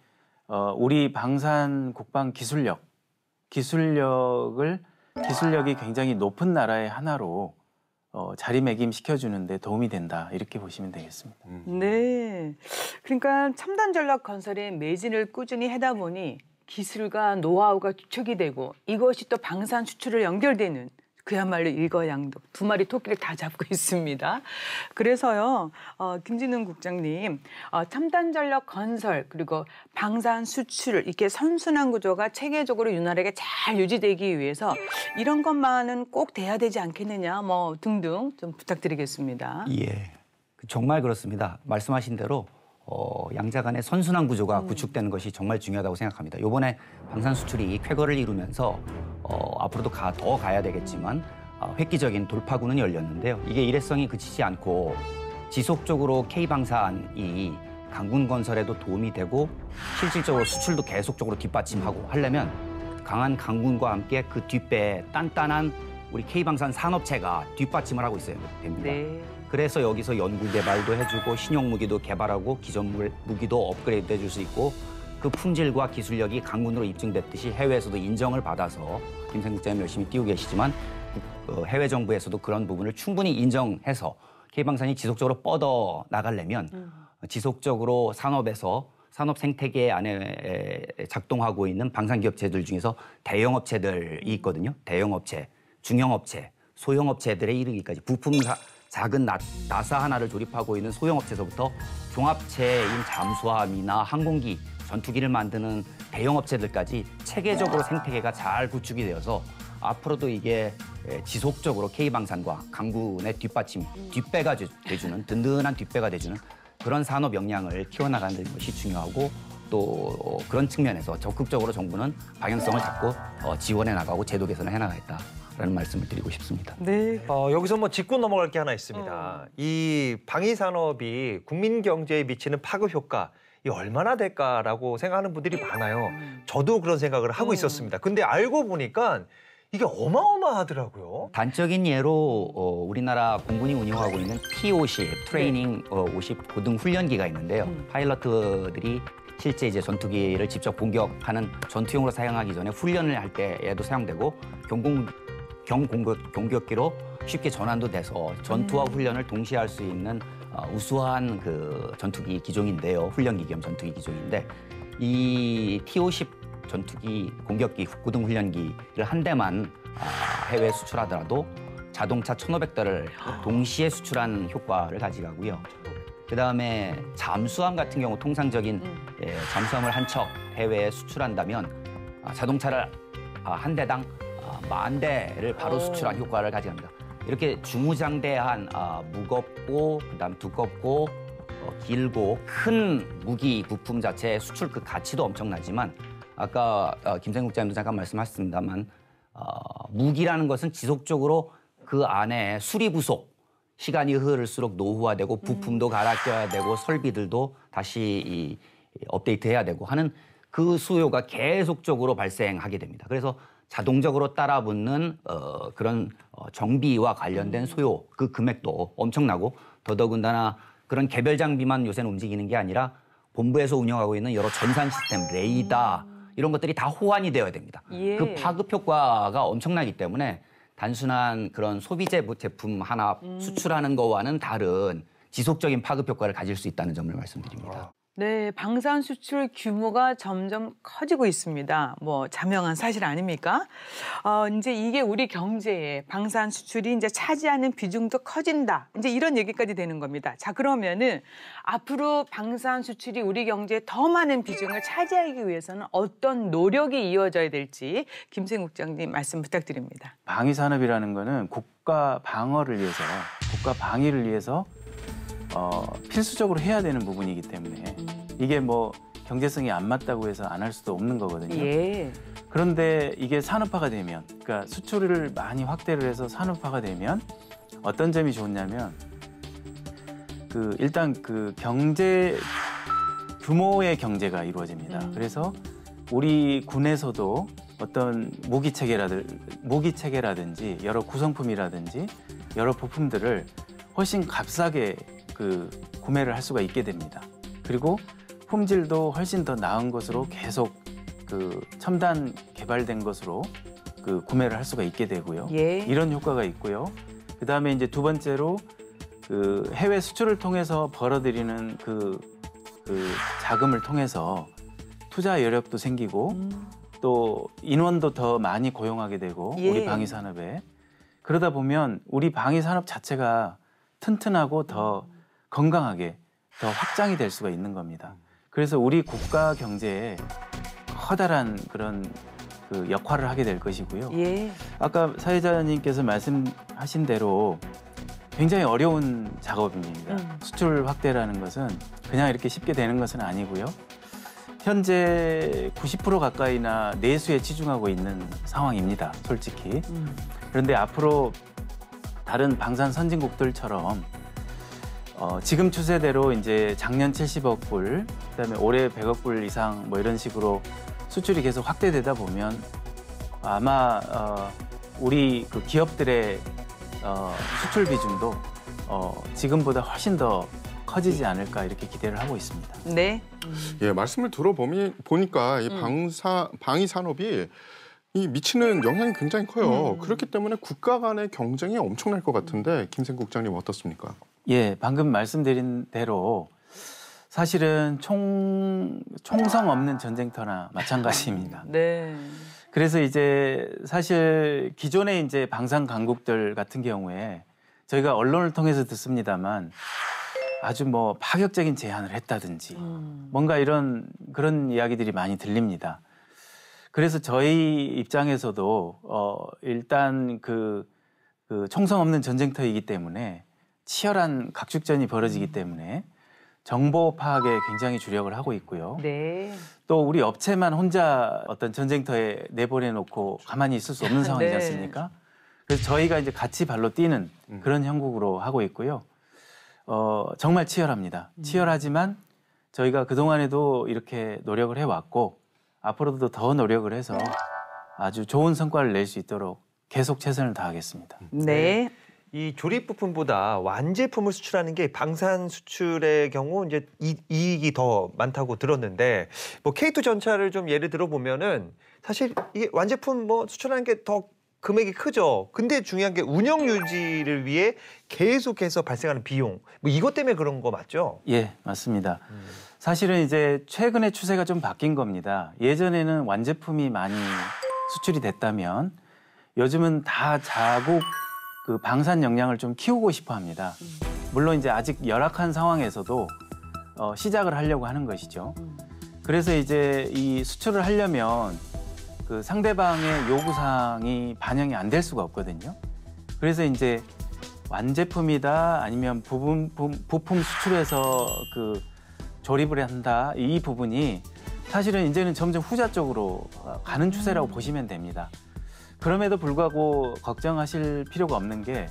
어, 우리 방산 국방 기술력 기술력을 기술력이 굉장히 높은 나라의 하나로 어, 자리매김 시켜주는데 도움이 된다 이렇게 보시면 되겠습니다. 네. 그러니까 첨단 전략 건설에 매진을 꾸준히 하다 보니 기술과 노하우가 축적이 되고 이것이 또 방산 수출을 연결되는 그야말로 일거양득 두 마리 토끼를 다 잡고 있습니다. 그래서요, 어, 김진웅 국장님, 어, 첨단 전력 건설 그리고 방산 수출 이렇게 선순환 구조가 체계적으로 윤활하게 잘 유지되기 위해서 이런 것만은 꼭 돼야 되지 않겠느냐, 뭐 등등 좀 부탁드리겠습니다. 예, 정말 그렇습니다. 말씀하신 대로 어, 양자 간의 선순환 구조가 구축되는 것이 정말 중요하다고 생각합니다. 이번에 방산 수출이 쾌거를 이루면서 어, 앞으로도 가, 더 가야 되겠지만 어, 획기적인 돌파구는 열렸는데요. 이게 일회성이 그치지 않고 지속적으로 K방산이 강군 건설에도 도움이 되고 실질적으로 수출도 계속적으로 뒷받침하고 하려면 강한 강군과 함께 그 뒷배에 단단한 우리 K방산 산업체가 뒷받침을 하고 있어야 됩니다. 네. 그래서 여기서 연구 개발도 해주고 신형 무기도 개발하고 기존 무- 무기도 업그레이드 해줄 수 있고 그 품질과 기술력이 강군으로 입증됐듯이 해외에서도 인정을 받아서 김생 국 장님 열심히 뛰고 계시지만 어, 해외 정부에서도 그런 부분을 충분히 인정해서 K방산이 지속적으로 뻗어 나가려면 지속적으로 산업에서 산업 생태계 안에 작동하고 있는 방산기업체들 중에서 대형업체들이 있거든요. 대형업체, 중형업체, 소형업체들에 이르기까지 부품 사- 작은 나, 나사 하나를 조립하고 있는 소형업체에서부터 종합체인 잠수함이나 항공기, 전투기를 만드는 대형업체들까지 체계적으로 생태계가 잘 구축이 되어서 앞으로도 이게 에, 지속적으로 K방산과 강군의 뒷받침, 뒷배가 주- 돼주는 든든한 뒷배가 돼주는 그런 산업 역량을 키워나가는 것이 중요하고 또 어, 그런 측면에서 적극적으로 정부는 방향성을 잡고 어, 지원해 나가고 제도 개선을 해 나가겠다 라는 말씀을 드리고 싶습니다. 네. 어, 여기서 뭐 짚고 넘어갈 게 하나 있습니다. 이 방위 산업이 국민 경제에 미치는 파급 효과 이 얼마나 될까라고 생각하는 분들이 많아요. 저도 그런 생각을 하고 있었습니다. 근데 알고 보니까 이게 어마어마하더라고요. 단적인 예로 어, 우리나라 공군이 운영하고 있는 T50 트레이닝 어, 50 고등 훈련기가 있는데요. 파일럿들이 실제 이제 전투기를 직접 공격하는 전투용으로 사용하기 전에 훈련을 할 때에도 사용되고 경공 경공격 공격기로 쉽게 전환도 돼서 전투와 훈련을 동시에 할 수 있는 어, 우수한 그 전투기 기종인데요. 훈련기 겸 전투기 기종인데 이 T50 전투기 공격기 고등 훈련기를 한 대만 아, 해외 수출하더라도 자동차 1,500대를 동시에 수출한 효과를 가져가고요. 그 다음에 잠수함 같은 경우 통상적인 예, 잠수함을 한 척 해외에 수출한다면 아, 자동차를 아, 한 대당 아, 만 대를 바로 오. 수출한 효과를 가져갑니다. 이렇게 중무장대한 아, 무겁고 그다음 두껍고 어, 길고 큰 무기 부품 자체의 수출 그 가치도 엄청나지만 아까 어, 김생 국 장님도 잠깐 말씀하셨습니다만 어, 무기라는 것은 지속적으로 그 안에 수리 부속 시간이 흐를수록 노후화되고 부품도 갈아 껴야 되고 설비들도 다시 이, 이 업데이트해야 되고 하는 그 수요가 계속적으로 발생하게 됩니다. 그래서 자동적으로 따라 붙는 어, 그런 어, 정비와 관련된 소요 그 금액도 엄청나고 더더군다나 그런 개별 장비만 요새는 움직이는 게 아니라 본부에서 운영하고 있는 여러 전산 시스템, 레이더 이런 것들이 다 호환이 되어야 됩니다. 예. 그 파급 효과가 엄청나기 때문에 단순한 그런 소비재 제품 하나 수출하는 거와는 다른 지속적인 파급 효과를 가질 수 있다는 점을 말씀드립니다. 네, 방산 수출 규모가 점점 커지고 있습니다. 뭐 자명한 사실 아닙니까? 어, 이제 이게 우리 경제에 방산 수출이 이제 차지하는 비중도 커진다. 이제 이런 얘기까지 되는 겁니다. 자, 그러면은 앞으로 방산 수출이 우리 경제에 더 많은 비중을 차지하기 위해서는 어떤 노력이 이어져야 될지 김생 국장님 말씀 부탁드립니다. 방위 산업이라는 거는 국가 방어를 위해서 국가 방위를 위해서 어, 필수적으로 해야 되는 부분이기 때문에 이게 뭐 경제성이 안 맞다고 해서 안 할 수도 없는 거거든요. 예. 그런데 이게 산업화가 되면 그러니까 수출을 많이 확대를 해서 산업화가 되면 어떤 점이 좋냐면 그 일단 그 경제 규모의 경제가 이루어집니다. 음. 그래서 우리 군에서도 어떤 무기 체계라든 무기 체계라든지 여러 구성품이라든지 여러 부품들을 훨씬 값싸게 그 구매를 할 수가 있게 됩니다. 그리고 품질도 훨씬 더 나은 것으로 계속 그 첨단 개발된 것으로 그 구매를 할 수가 있게 되고요. 예. 이런 효과가 있고요. 그 다음에 이제 두 번째로 그 해외 수출을 통해서 벌어들이는 그, 그 자금을 통해서 투자 여력도 생기고 음. 또 인원도 더 많이 고용하게 되고 예. 우리 방위 산업에 그러다 보면 우리 방위 산업 자체가 튼튼하고 더 건강하게 더 확장이 될 수가 있는 겁니다. 그래서 우리 국가 경제에 커다란 그런 그 역할을 하게 될 것이고요. 예. 아까 사회자님께서 말씀하신 대로 굉장히 어려운 작업입니다. 음. 수출 확대라는 것은 그냥 이렇게 쉽게 되는 것은 아니고요. 현재 90% 가까이나 내수에 치중하고 있는 상황입니다. 솔직히. 음. 그런데 앞으로 다른 방산 선진국들처럼 어, 지금 추세대로 이제 작년 70억 불, 그다음에 올해 100억 불 이상 뭐 이런 식으로 수출이 계속 확대되다 보면 아마 어, 우리 그 기업들의 어, 수출 비중도 어, 지금보다 훨씬 더 커지지 않을까 이렇게 기대를 하고 있습니다. 네. 예, 말씀을 들어보니 보니까 이 음. 방사 방위 산업이 이 미치는 영향이 굉장히 커요. 음. 그렇기 때문에 국가 간의 경쟁이 엄청날 것 같은데 김생 국장님 어떻습니까? 예, 방금 말씀드린 대로 사실은 총 총성 없는 전쟁터나 마찬가지입니다. 네. 그래서 이제 사실 기존의 이제 방산 강국들 같은 경우에 저희가 언론을 통해서 듣습니다만 아주 뭐 파격적인 제안을 했다든지 음. 뭔가 이런 그런 이야기들이 많이 들립니다. 그래서 저희 입장에서도 어 일단 그, 그 총성 없는 전쟁터이기 때문에 치열한 각축전이 벌어지기 때문에 정보 파악에 굉장히 주력을 하고 있고요. 네. 또 우리 업체만 혼자 어떤 전쟁터에 내보내 놓고 가만히 있을 수 없는 상황이지 네. 않습니까? 그래서 저희가 이제 같이 발로 뛰는 그런 형국으로 하고 있고요. 어, 정말 치열합니다. 치열하지만 저희가 그동안에도 이렇게 노력을 해왔고 앞으로도 더 노력을 해서 아주 좋은 성과를 낼 수 있도록 계속 최선을 다하겠습니다. 네. 이 조립 부품보다 완제품을 수출하는 게 방산 수출의 경우 이제 이, 이익이 더 많다고 들었는데 뭐 K2 전차를 좀 예를 들어 보면은 사실 이게 완제품 뭐 수출하는 게 더 금액이 크죠. 근데 중요한 게 운영 유지를 위해 계속해서 발생하는 비용. 뭐 이것 때문에 그런 거 맞죠? 예, 맞습니다. 사실은 이제 최근에 추세가 좀 바뀐 겁니다. 예전에는 완제품이 많이 수출이 됐다면 요즘은 다 자국 그 방산 역량을 좀 키우고 싶어 합니다. 물론 이제 아직 열악한 상황에서도 어, 시작을 하려고 하는 것이죠. 그래서 이제 이 수출을 하려면 그 상대방의 요구 사항이 반영이 안 될 수가 없거든요. 그래서 이제 완제품이다 아니면 부분 부, 부품 수출해서 그 조립을 한다 이 부분이 사실은 이제는 점점 후자 쪽으로 어, 가는 추세라고 보시면 됩니다. 그럼에도 불구하고 걱정하실 필요가 없는 게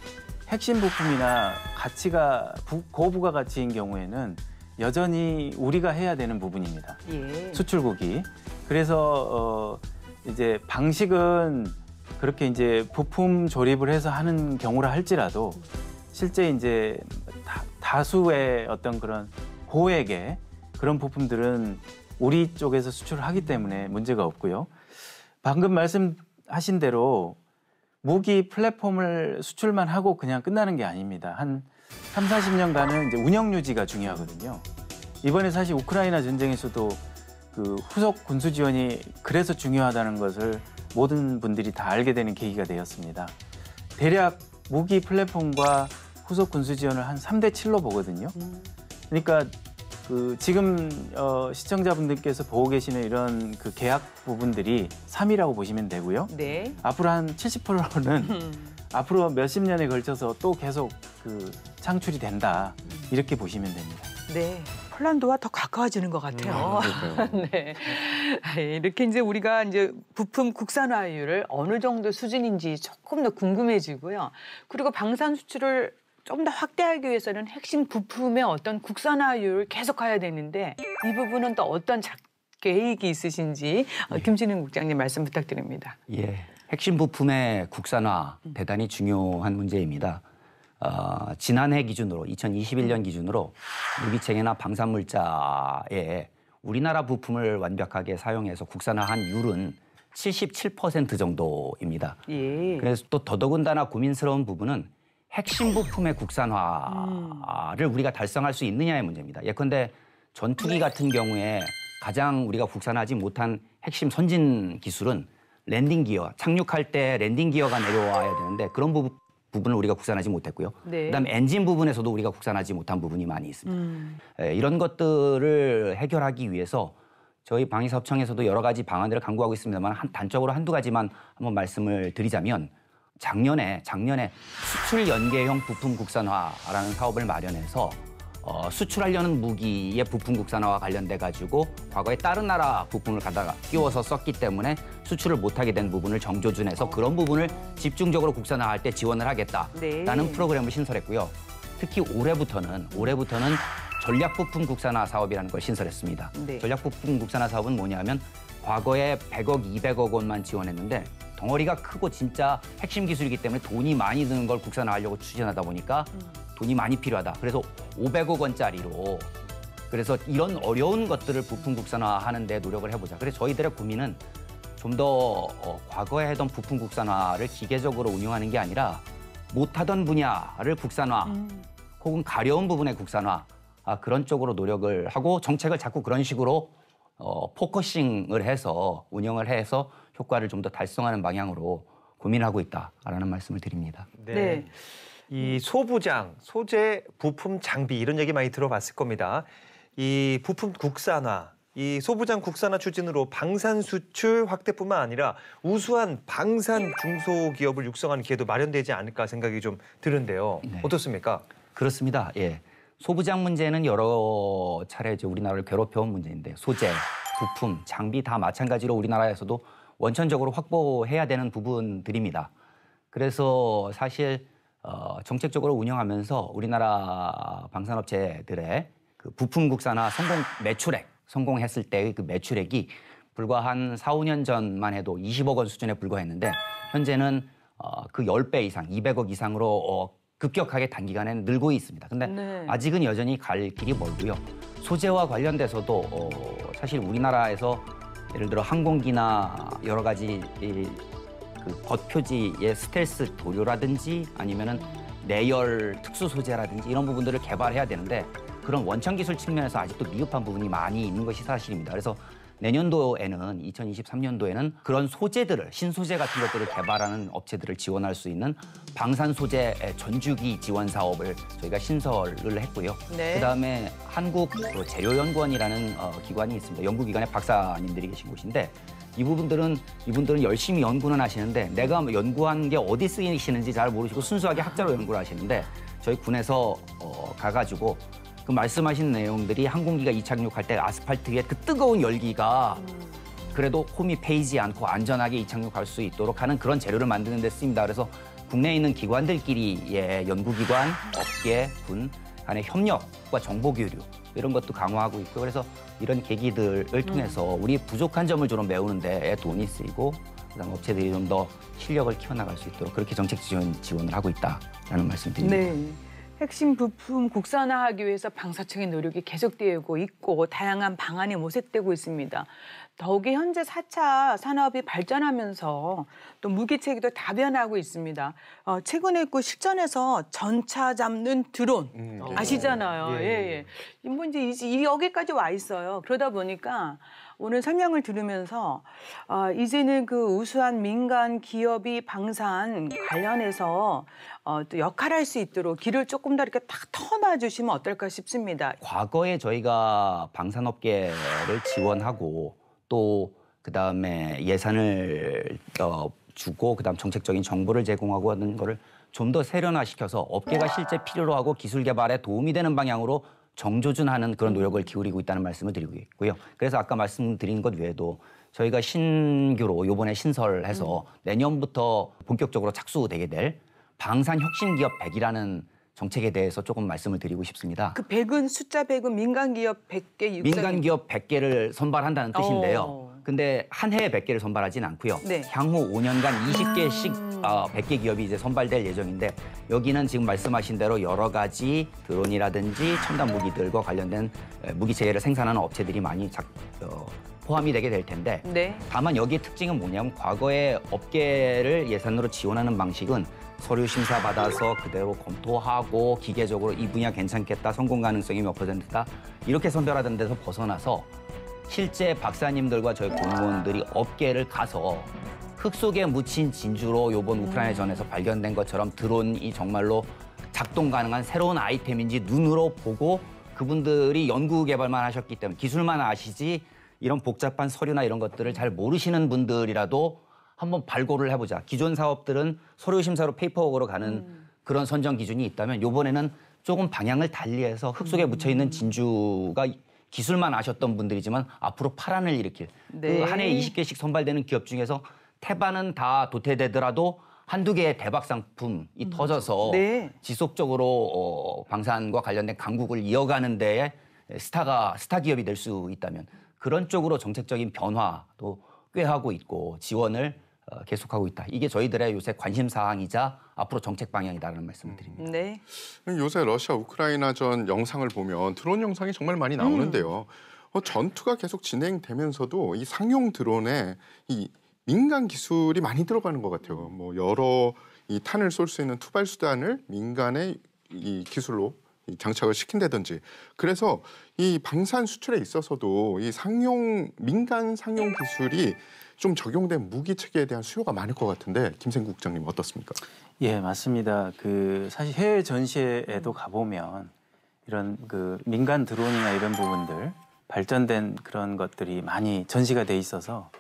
핵심 부품이나 가치가 부- 고부가 가치인 경우에는 여전히 우리가 해야 되는 부분입니다. 예. 수출국이. 그래서 어 이제 방식은 그렇게 이제 부품 조립을 해서 하는 경우라 할지라도 실제 이제 다, 다수의 어떤 그런 고액의 그런 부품들은 우리 쪽에서 수출을 하기 때문에 문제가 없고요. 방금 말씀 하신 대로 무기 플랫폼을 수출만 하고 그냥 끝나는 게 아닙니다. 한 3, 40년간은 이제 운영 유지가 중요하거든요. 이번에 사실 우크라이나 전쟁에서도 그 후속 군수 지원이 그래서 중요하다는 것을 모든 분들이 다 알게 되는 계기가 되었습니다. 대략 무기 플랫폼과 후속 군수 지원을 한 3대 7로 보거든요. 그러니까 그 지금 어 시청자분들께서 보고 계시는 이런 그 계약 부분들이 3이라고 보시면 되고요. 네. 앞으로 한 70%는 음. 앞으로 몇십 년에 걸쳐서 또 계속 그 창출이 된다. 이렇게 보시면 됩니다. 네. 폴란드와 더 가까워지는 것 같아요. 그러니까요. 네. 아, 이렇게 이제 우리가 이제 부품 국산화율을 어느 정도 수준인지 조금 더 궁금해지고요. 그리고 방산 수출을 좀 더 확대하기 위해서는 핵심 부품의 어떤 국산화율을 계속 가야 되는데 이 부분은 또 어떤 작- 계획이 있으신지 어, 김진흥 국장님 말씀 부탁드립니다. 예, 핵심 부품의 국산화 대단히 중요한 문제입니다. 어, 지난해 기준으로 2021년 기준으로 무기체계나 방산물자에 우리나라 부품을 완벽하게 사용해서 국산화한 율은 77% 정도입니다. 예. 그래서 또 더더군다나 고민스러운 부분은 핵심 부품의 국산화를 우리가 달성할 수 있느냐의 문제입니다. 예컨대 전투기 같은 경우에 가장 우리가 국산하지 못한 핵심 선진 기술은 랜딩 기어, 착륙할 때 랜딩 기어가 내려와야 되는데 그런 부, 부분을 우리가 국산하지 못했고요. 네. 그다음에 엔진 부분에서도 우리가 국산하지 못한 부분이 많이 있습니다. 음. 예, 이런 것들을 해결하기 위해서 저희 방위사업청에서도 여러 가지 방안들을 강구하고 있습니다만 한 단적으로 한두 가지만 한번 말씀을 드리자면 작년에 작년에 수출 연계형 부품 국산화라는 사업을 마련해서 어, 수출하려는 무기의 부품 국산화와 관련돼 가지고 과거에 다른 나라 부품을 갖다가 끼워서 썼기 때문에 수출을 못하게 된 부분을 정조준해서 그런 부분을 집중적으로 국산화할 때 지원을 하겠다라는 네. 프로그램을 신설했고요. 특히 올해부터는 올해부터는 전략 부품 국산화 사업이라는 걸 신설했습니다. 네. 전략 부품 국산화 사업은 뭐냐면 과거에 100억, 200억 원만 지원했는데 덩어리가 크고 진짜 핵심 기술이기 때문에 돈이 많이 드는 걸 국산화하려고 추진하다 보니까 돈이 많이 필요하다. 그래서 500억 원짜리로 그래서 이런 어려운 것들을 부품 국산화하는 데 노력을 해보자. 그래서 저희들의 고민은 좀더 어, 과거에 하던 부품 국산화를 기계적으로 운영하는 게 아니라 못하던 분야를 국산화 혹은 가려운 부분의 국산화 아, 그런 쪽으로 노력을 하고 정책을 자꾸 그런 식으로 어, focusing을 해서 운영을 해서 효과를 좀 더 달성하는 방향으로 고민하고 있다라는 말씀을 드립니다. 네. 이 소부장, 소재, 부품, 장비 이런 얘기 많이 들어봤을 겁니다. 이 부품 국산화, 이 소부장 국산화 추진으로 방산 수출 확대뿐만 아니라 우수한 방산 중소기업을 육성하는 기회도 마련되지 않을까 생각이 좀 드는데요. 네. 어떻습니까? 그렇습니다. 예. 소부장 문제는 여러 차례 이제 우리나라를 괴롭혀온 문제인데 소재, 부품, 장비 다 마찬가지로 우리나라에서도 원천적으로 확보해야 되는 부분들입니다. 그래서 사실 어, 정책적으로 운영하면서 우리나라 방산업체들의 그 부품 국산화 성공 매출액 성공했을 때의 그 매출액이 불과 한 4, 5년 전만 해도 20억 원 수준에 불과했는데 현재는 어, 그 10배 이상, 200억 이상으로 어, 급격하게 단기간에 늘고 있습니다. 근데 네. 아직은 여전히 갈 길이 멀고요. 소재와 관련돼서도 어, 사실 우리나라에서 예를 들어 항공기나 여러 가지 이, 그 겉표지의 스텔스 도료라든지 아니면은 내열 특수 소재라든지 이런 부분들을 개발해야 되는데 그런 원천 기술 측면에서 아직도 미흡한 부분이 많이 있는 것이 사실입니다. 그래서 내년도에는 2023년도에는 그런 소재들을 신소재 같은 것들을 개발하는 업체들을 지원할 수 있는 방산 소재 전주기 지원 사업을 저희가 신설을 했고요. 네. 그다음에 한국 그 재료연구원이라는 어, 기관이 있습니다. 연구기관의 박사님들이 계신 곳인데 이 부분들은 이분들은 열심히 연구는 하시는데 내가 뭐 연구한 게 어디 쓰이시는지 잘 모르시고 순수하게 학자로 연구를 하시는데 저희 군에서 어, 가가지고 그 말씀하신 내용들이 항공기가 이착륙할 때 아스팔트 위에 그 뜨거운 열기가 그래도 홈이 패이지 않고 안전하게 이착륙할 수 있도록 하는 그런 재료를 만드는 데 쓰입니다. 그래서 국내에 있는 기관들끼리의 연구기관, 업계, 군 간의 협력과 정보 교류 이런 것도 강화하고 있고 그래서 이런 계기들을 통해서 우리 부족한 점을 좀 메우는 데에 돈이 쓰이고 그다음 업체들이 좀 더 실력을 키워나갈 수 있도록 그렇게 정책 지원, 지원을 하고 있다라는 말씀드립니다. 네. 핵심 부품 국산화하기 위해서 방사청의 노력이 계속되고 있고 다양한 방안이 모색되고 있습니다. 더욱이 현재 4차 산업이 발전하면서 또 무기 체계도 다변하고 있습니다. 어, 최근에 그 실전에서 전차 잡는 드론 음, 아시잖아요. 예, 예, 예. 예. 이 문제 이- 이 여기까지 와 있어요. 그러다 보니까 오늘 설명을 들으면서 어, 이제는 그 우수한 민간 기업이 방산 관련해서 어, 또 역할할 수 있도록 길을 조금 더 이렇게 탁 터놔 주시면 어떨까 싶습니다. 과거에 저희가 방산업계를 지원하고 또 그다음에 예산을 어, 주고 그다음 정책적인 정보를 제공하고 하는 거를 좀 더 세련화시켜서 업계가 실제 필요로 하고 기술 개발에 도움이 되는 방향으로 정조준하는 그런 노력을 기울이고 있다는 말씀을 드리고 있고요. 그래서 아까 말씀드린 것 외에도 저희가 신규로 요번에 신설해서 내년부터 본격적으로 착수되게 될 방산 혁신 기업 100이라는 정책에 대해서 조금 말씀을 드리고 싶습니다. 그 100은 숫자 100은 민간 기업 100개 육성 민간 기업 100개를 선발한다는 뜻인데요. 어. 근데 한 해에 100개를 선발하진 않고요. 네. 향후 5년간 20개씩 어, 100개 기업이 이제 선발될 예정인데 여기는 지금 말씀하신 대로 여러 가지 드론이라든지 첨단 무기들과 관련된 에, 무기 체계를 생산하는 업체들이 많이 작, 어, 포함이 되게 될 텐데 네. 다만 여기의 특징은 뭐냐면 과거에 업계를 예산으로 지원하는 방식은 서류 심사 받아서 그대로 검토하고 기계적으로 이 분야 괜찮겠다 성공 가능성이 몇 퍼센트다 이렇게 선별하던 데서 벗어나서 실제 박사님들과 저희 공무원들이 업계를 가서 흙 속에 묻힌 진주로 요번 우크라이나 전에서 발견된 것처럼 드론이 정말로 작동 가능한 새로운 아이템인지 눈으로 보고 그분들이 연구 개발만 하셨기 때문에 기술만 아시지 이런 복잡한 서류나 이런 것들을 잘 모르시는 분들이라도 한번 발굴을 해보자. 기존 사업들은 서류 심사로 paperwork로 가는 그런 선정 기준이 있다면 요번에는 조금 방향을 달리해서 흙 속에 묻혀 있는 진주가 기술만 아셨던 분들이지만 앞으로 파란을 일으킬 네. 그 한 해에 20개씩 선발되는 기업 중에서 태반은 다 도태되더라도 한두 개의 대박 상품이 터져서 네. 지속적으로 어, 방산과 관련된 강국을 이어가는 데에 스타가 스타 기업이 될 수 있다면 그런 쪽으로 정책적인 변화도 꾀하고 있고 지원을 어, 계속하고 있다. 이게 저희들의 요새 관심 사항이자 앞으로 정책 방향이다라는 말씀을 드립니다. 네. 요새 러시아 우크라이나전 영상을 보면 드론 영상이 정말 많이 나오는데요. 어, 전투가 계속 진행되면서도 이 상용 드론에 이 민간 기술이 많이 들어가는 것 같아요. 뭐 여러 이 탄을 쏠 수 있는 투발 수단을 민간의 이 기술로 이 장착을 시킨다든지 그래서 이 방산 수출에 있어서도 이 상용 민간 상용 기술이 좀 적용된 무기 체계에 대한 수요가 많을 것 같은데 김생국 국장님 어떻습니까? 예, 맞습니다. 그 사실 해외 전시회에도 가보면 이런 그 민간 드론이나 이런 부분들 발전된 그런 것들이 많이 전시가 돼 있어서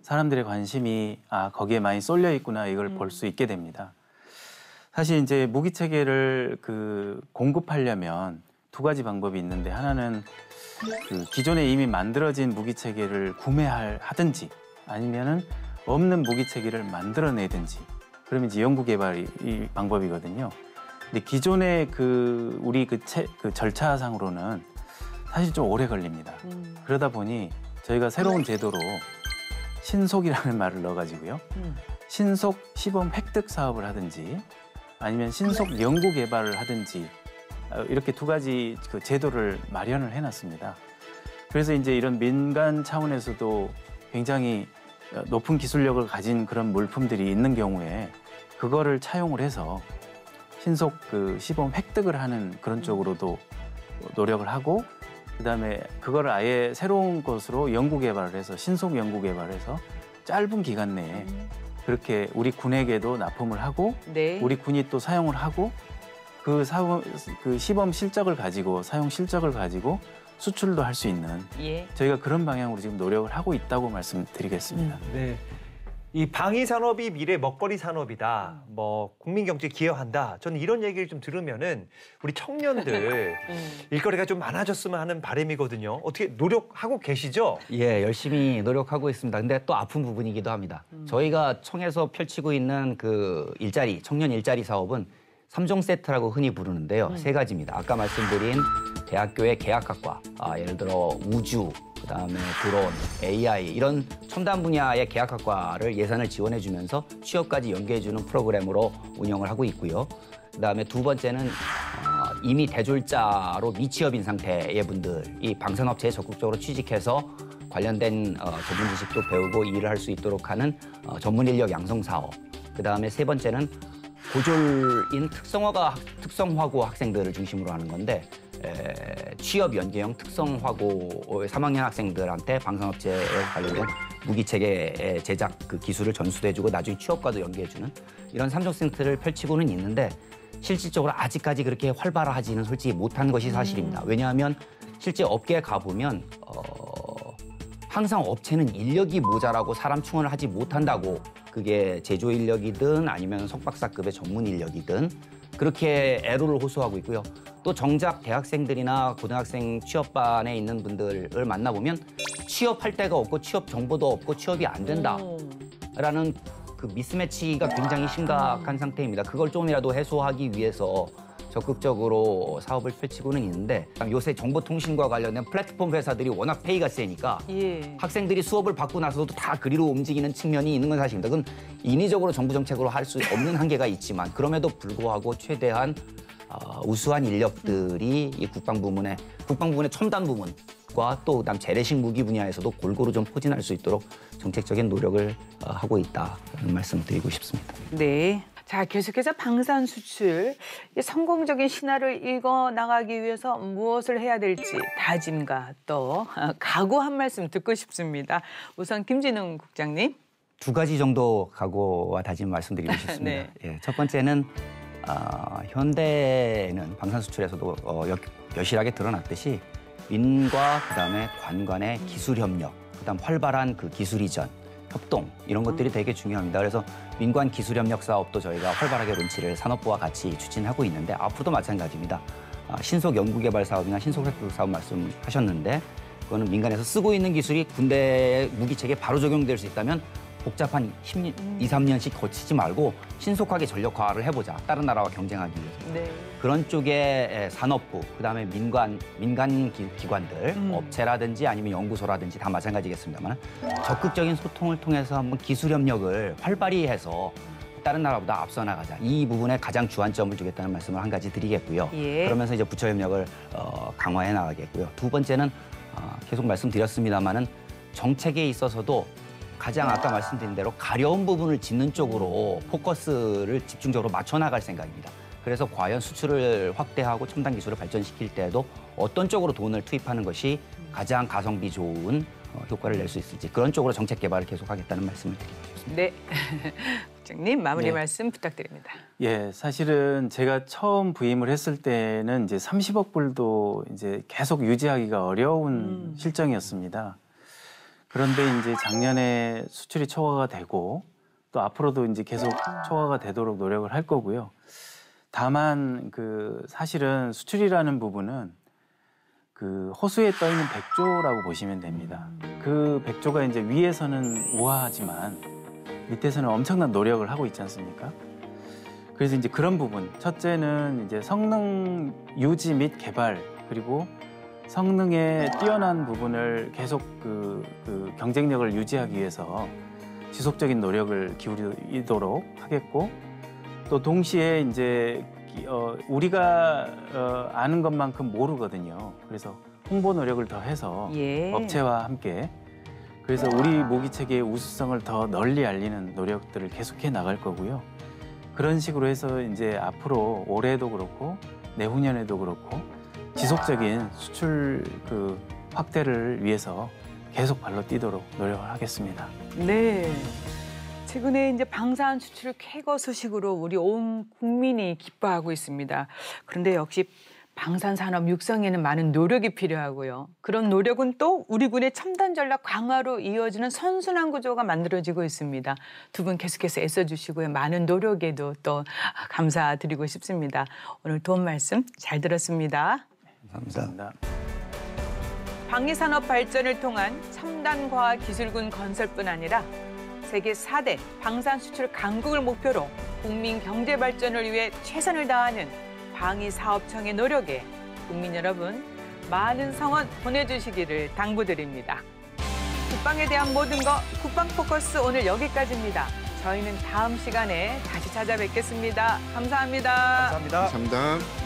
사람들의 관심이 아 거기에 많이 쏠려 있구나 이걸 볼수 있게 됩니다. 사실 이제 무기 체계를 그 공급하려면 두 가지 방법이 있는데 하나는 그 기존에 이미 만들어진 무기 체계를 구매할 하든지 아니면은 없는 무기 체계를 만들어내든지 그러면 이제 연구 개발이 이 방법이거든요. 근데 기존의 그 우리 그, 채, 그 절차상으로는 사실 좀 오래 걸립니다. 음. 그러다 보니 저희가 새로운 제도로 신속이라는 말을 넣어가지고요. 음. 신속 시범 획득 사업을 하든지 아니면 신속 연구 개발을 하든지 어, 이렇게 두 가지 그 제도를 마련을 해놨습니다. 그래서 이제 이런 민간 차원에서도 굉장히 어, 높은 기술력을 가진 그런 물품들이 있는 경우에 그거를 차용을 해서 신속 그 시범 획득을 하는 그런 쪽으로도 노력을 하고 그다음에 그거를 아예 새로운 것으로 연구 개발을 해서 신속 연구 개발을 해서 짧은 기간 내에 그렇게 우리 군에게도 납품을 하고 네. 우리 군이 또 사용을 하고 그 사용 그 시범 실적을 가지고 사용 실적을 가지고 수출도 할 수 있는 예. 저희가 그런 방향으로 지금 노력을 하고 있다고 말씀드리겠습니다. 네. 이 방위 산업이 미래 먹거리 산업이다. 뭐 국민 경제 기여한다. 저는 이런 얘기를 좀 들으면은 우리 청년들 음. 일거리가 좀 많아졌으면 하는 바람이거든요. 어떻게 노력하고 계시죠? 예, 열심히 노력하고 있습니다. 근데 또 아픈 부분이기도 합니다. 저희가 청에서 펼치고 있는 그 일자리, 청년 일자리 사업은 삼종 세트라고 흔히 부르는데요. 세 가지입니다. 아까 말씀드린 대학교의 계약학과, 아, 예를 들어 우주, 그다음에 드론, AI 이런 첨단 분야의 계약학과를 예산을 지원해 주면서 취업까지 연계해 주는 프로그램으로 운영을 하고 있고요. 그다음에 두 번째는 어, 이미 대졸자로 미취업인 상태의 분들, 이 방산업체에 적극적으로 취직해서 관련된 어, 전문 지식도 배우고 일을 할 수 있도록 하는 어, 전문 인력 양성 사업. 그다음에 세 번째는 고졸인 특성화가 학- 특성화고 학생들을 중심으로 하는 건데 에, 취업 연계형 특성화고 3학년 학생들한테 방산업체에 관련된 무기 체계 제작 그 기술을 전수해주고 나중에 취업과도 연계해주는 이런 삼종 센터를 펼치고는 있는데 실질적으로 아직까지 그렇게 활발하지는 솔직히 못한 것이 사실입니다. 왜냐하면 실제 업계에 가보면 어, 항상 업체는 인력이 모자라고 사람 충원을 하지 못한다고 그게 제조 인력이든 아니면 석박사급의 전문 인력이든 그렇게 애로를 호소하고 있고요. 또 정작 대학생들이나 고등학생 취업반에 있는 분들을 만나보면 취업할 데가 없고 취업 정보도 없고 취업이 안 된다라는 그 미스매치가 굉장히 심각한 상태입니다. 그걸 조금이라도 해소하기 위해서 적극적으로 사업을 펼치고는 있는데 요새 정보통신과 관련된 플랫폼 회사들이 워낙 페이가 세니까 예. 학생들이 수업을 받고 나서도 다 그리로 움직이는 측면이 있는 건 사실입니다. 그건 인위적으로 정부 정책으로 할 수 없는 한계가 있지만 그럼에도 불구하고 최대한 어, 우수한 인력들이 이 국방 부문의 국방 부문의 첨단 부문 과 또 그다음 재래식 무기 분야에서도 골고루 좀 포진할 수 있도록 정책적인 노력을 어, 하고 있다는 말씀 드리고 싶습니다. 네. 자, 계속해서 방산 수출 이 성공적인 신화를 읽어 나가기 위해서 무엇을 해야 될지 다짐과 또 어, 각오 한 말씀 듣고 싶습니다. 우선 김진웅 국장님. 두 가지 정도 각오와 다짐 말씀드리고 싶습니다. 네. 예, 첫 번째는 아, 현대는 방산 수출에서도 어, 여, 여실하게 드러났듯이 민과 그다음에 관관의 기술 협력, 그다음 활발한 그 기술 이전, 협동 이런 것들이 되게 중요합니다. 그래서 민관 기술 협력 사업도 저희가 활발하게 론치를 산업부와 같이 추진하고 있는데 앞으로도 마찬가지입니다. 아, 신속 연구개발 사업이나 신속 획득 사업 말씀하셨는데 그거는 민간에서 쓰고 있는 기술이 군대 무기체계에 바로 적용될 수 있다면 복잡한 10년, 2, 3년씩 거치지 말고 신속하게 전력화를 해보자. 다른 나라와 경쟁하기 위해서. 네. 그런 쪽에 산업부, 그다음에 민간 민간 기, 기관들, 음. 업체라든지 아니면 연구소라든지 다 마찬가지겠습니다만 적극적인 소통을 통해서 한번 기술 협력을 활발히 해서 다른 나라보다 앞서 나가자. 이 부분에 가장 주안점을 주겠다는 말씀을 한 가지 드리겠고요. 예. 그러면서 이제 부처 협력을 어, 강화해 나가겠고요. 두 번째는 어, 계속 말씀드렸습니다만은 정책에 있어서도 가장 아까 말씀드린 대로 가려운 부분을 짚는 쪽으로 포커스를 집중적으로 맞춰 나갈 생각입니다. 그래서 과연 수출을 확대하고 첨단 기술을 발전시킬 때에도 어떤 쪽으로 돈을 투입하는 것이 가장 가성비 좋은 어, 효과를 낼 수 있을지 그런 쪽으로 정책 개발을 계속하겠다는 말씀을 드리고 싶습니다. 네. 국장님 마무리 네. 말씀 부탁드립니다. 예, 사실은 제가 처음 부임을 했을 때는 이제 30억 불도 이제 계속 유지하기가 어려운 음. 실정이었습니다. 그런데 이제 작년에 수출이 초과가 되고 또 앞으로도 이제 계속 초과가 되도록 노력을 할 거고요. 다만 그 사실은 수출이라는 부분은 그 호수에 떠 있는 백조라고 보시면 됩니다. 그 백조가 이제 위에서는 우아하지만 밑에서는 엄청난 노력을 하고 있지 않습니까? 그래서 이제 그런 부분 첫째는 이제 성능 유지 및 개발 그리고 성능의 뛰어난 부분을 계속 그, 그 경쟁력을 유지하기 위해서 지속적인 노력을 기울이도록 하겠고 또 동시에 이제 기- 어, 우리가 어, 아는 것만큼 모르거든요. 그래서 홍보 노력을 더 해서 예. 업체와 함께 그래서 우리 모기 체계의 우수성을 더 널리 알리는 노력들을 계속해 나갈 거고요. 그런 식으로 해서 이제 앞으로 올해도 그렇고 내후년에도 그렇고 지속적인 수출 그 확대를 위해서 계속 발로 뛰도록 노력을 하겠습니다. 네. 최근에 이제 방산 수출 쾌거 소식으로 우리 온 국민이 기뻐하고 있습니다. 그런데 역시 방산 산업 육성에는 많은 노력이 필요하고요. 그런 노력은 또 우리 군의 첨단 전략 강화로 이어지는 선순환 구조가 만들어지고 있습니다. 두 분 계속해서 애써주시고요. 많은 노력에도 또 감사드리고 싶습니다. 오늘 도움 말씀 잘 들었습니다. 감사합니다. 감사합니다. 방위산업 발전을 통한 첨단 과학 기술군 건설뿐 아니라 세계 4대 방산 수출 강국을 목표로 국민 경제 발전을 위해 최선을 다하는 방위사업청의 노력에 국민 여러분 많은 성원 보내주시기를 당부드립니다. 국방에 대한 모든 것 국방 포커스 오늘 여기까지입니다. 저희는 다음 시간에 다시 찾아뵙겠습니다 감사합니다. 감사합니다. 감사합니다.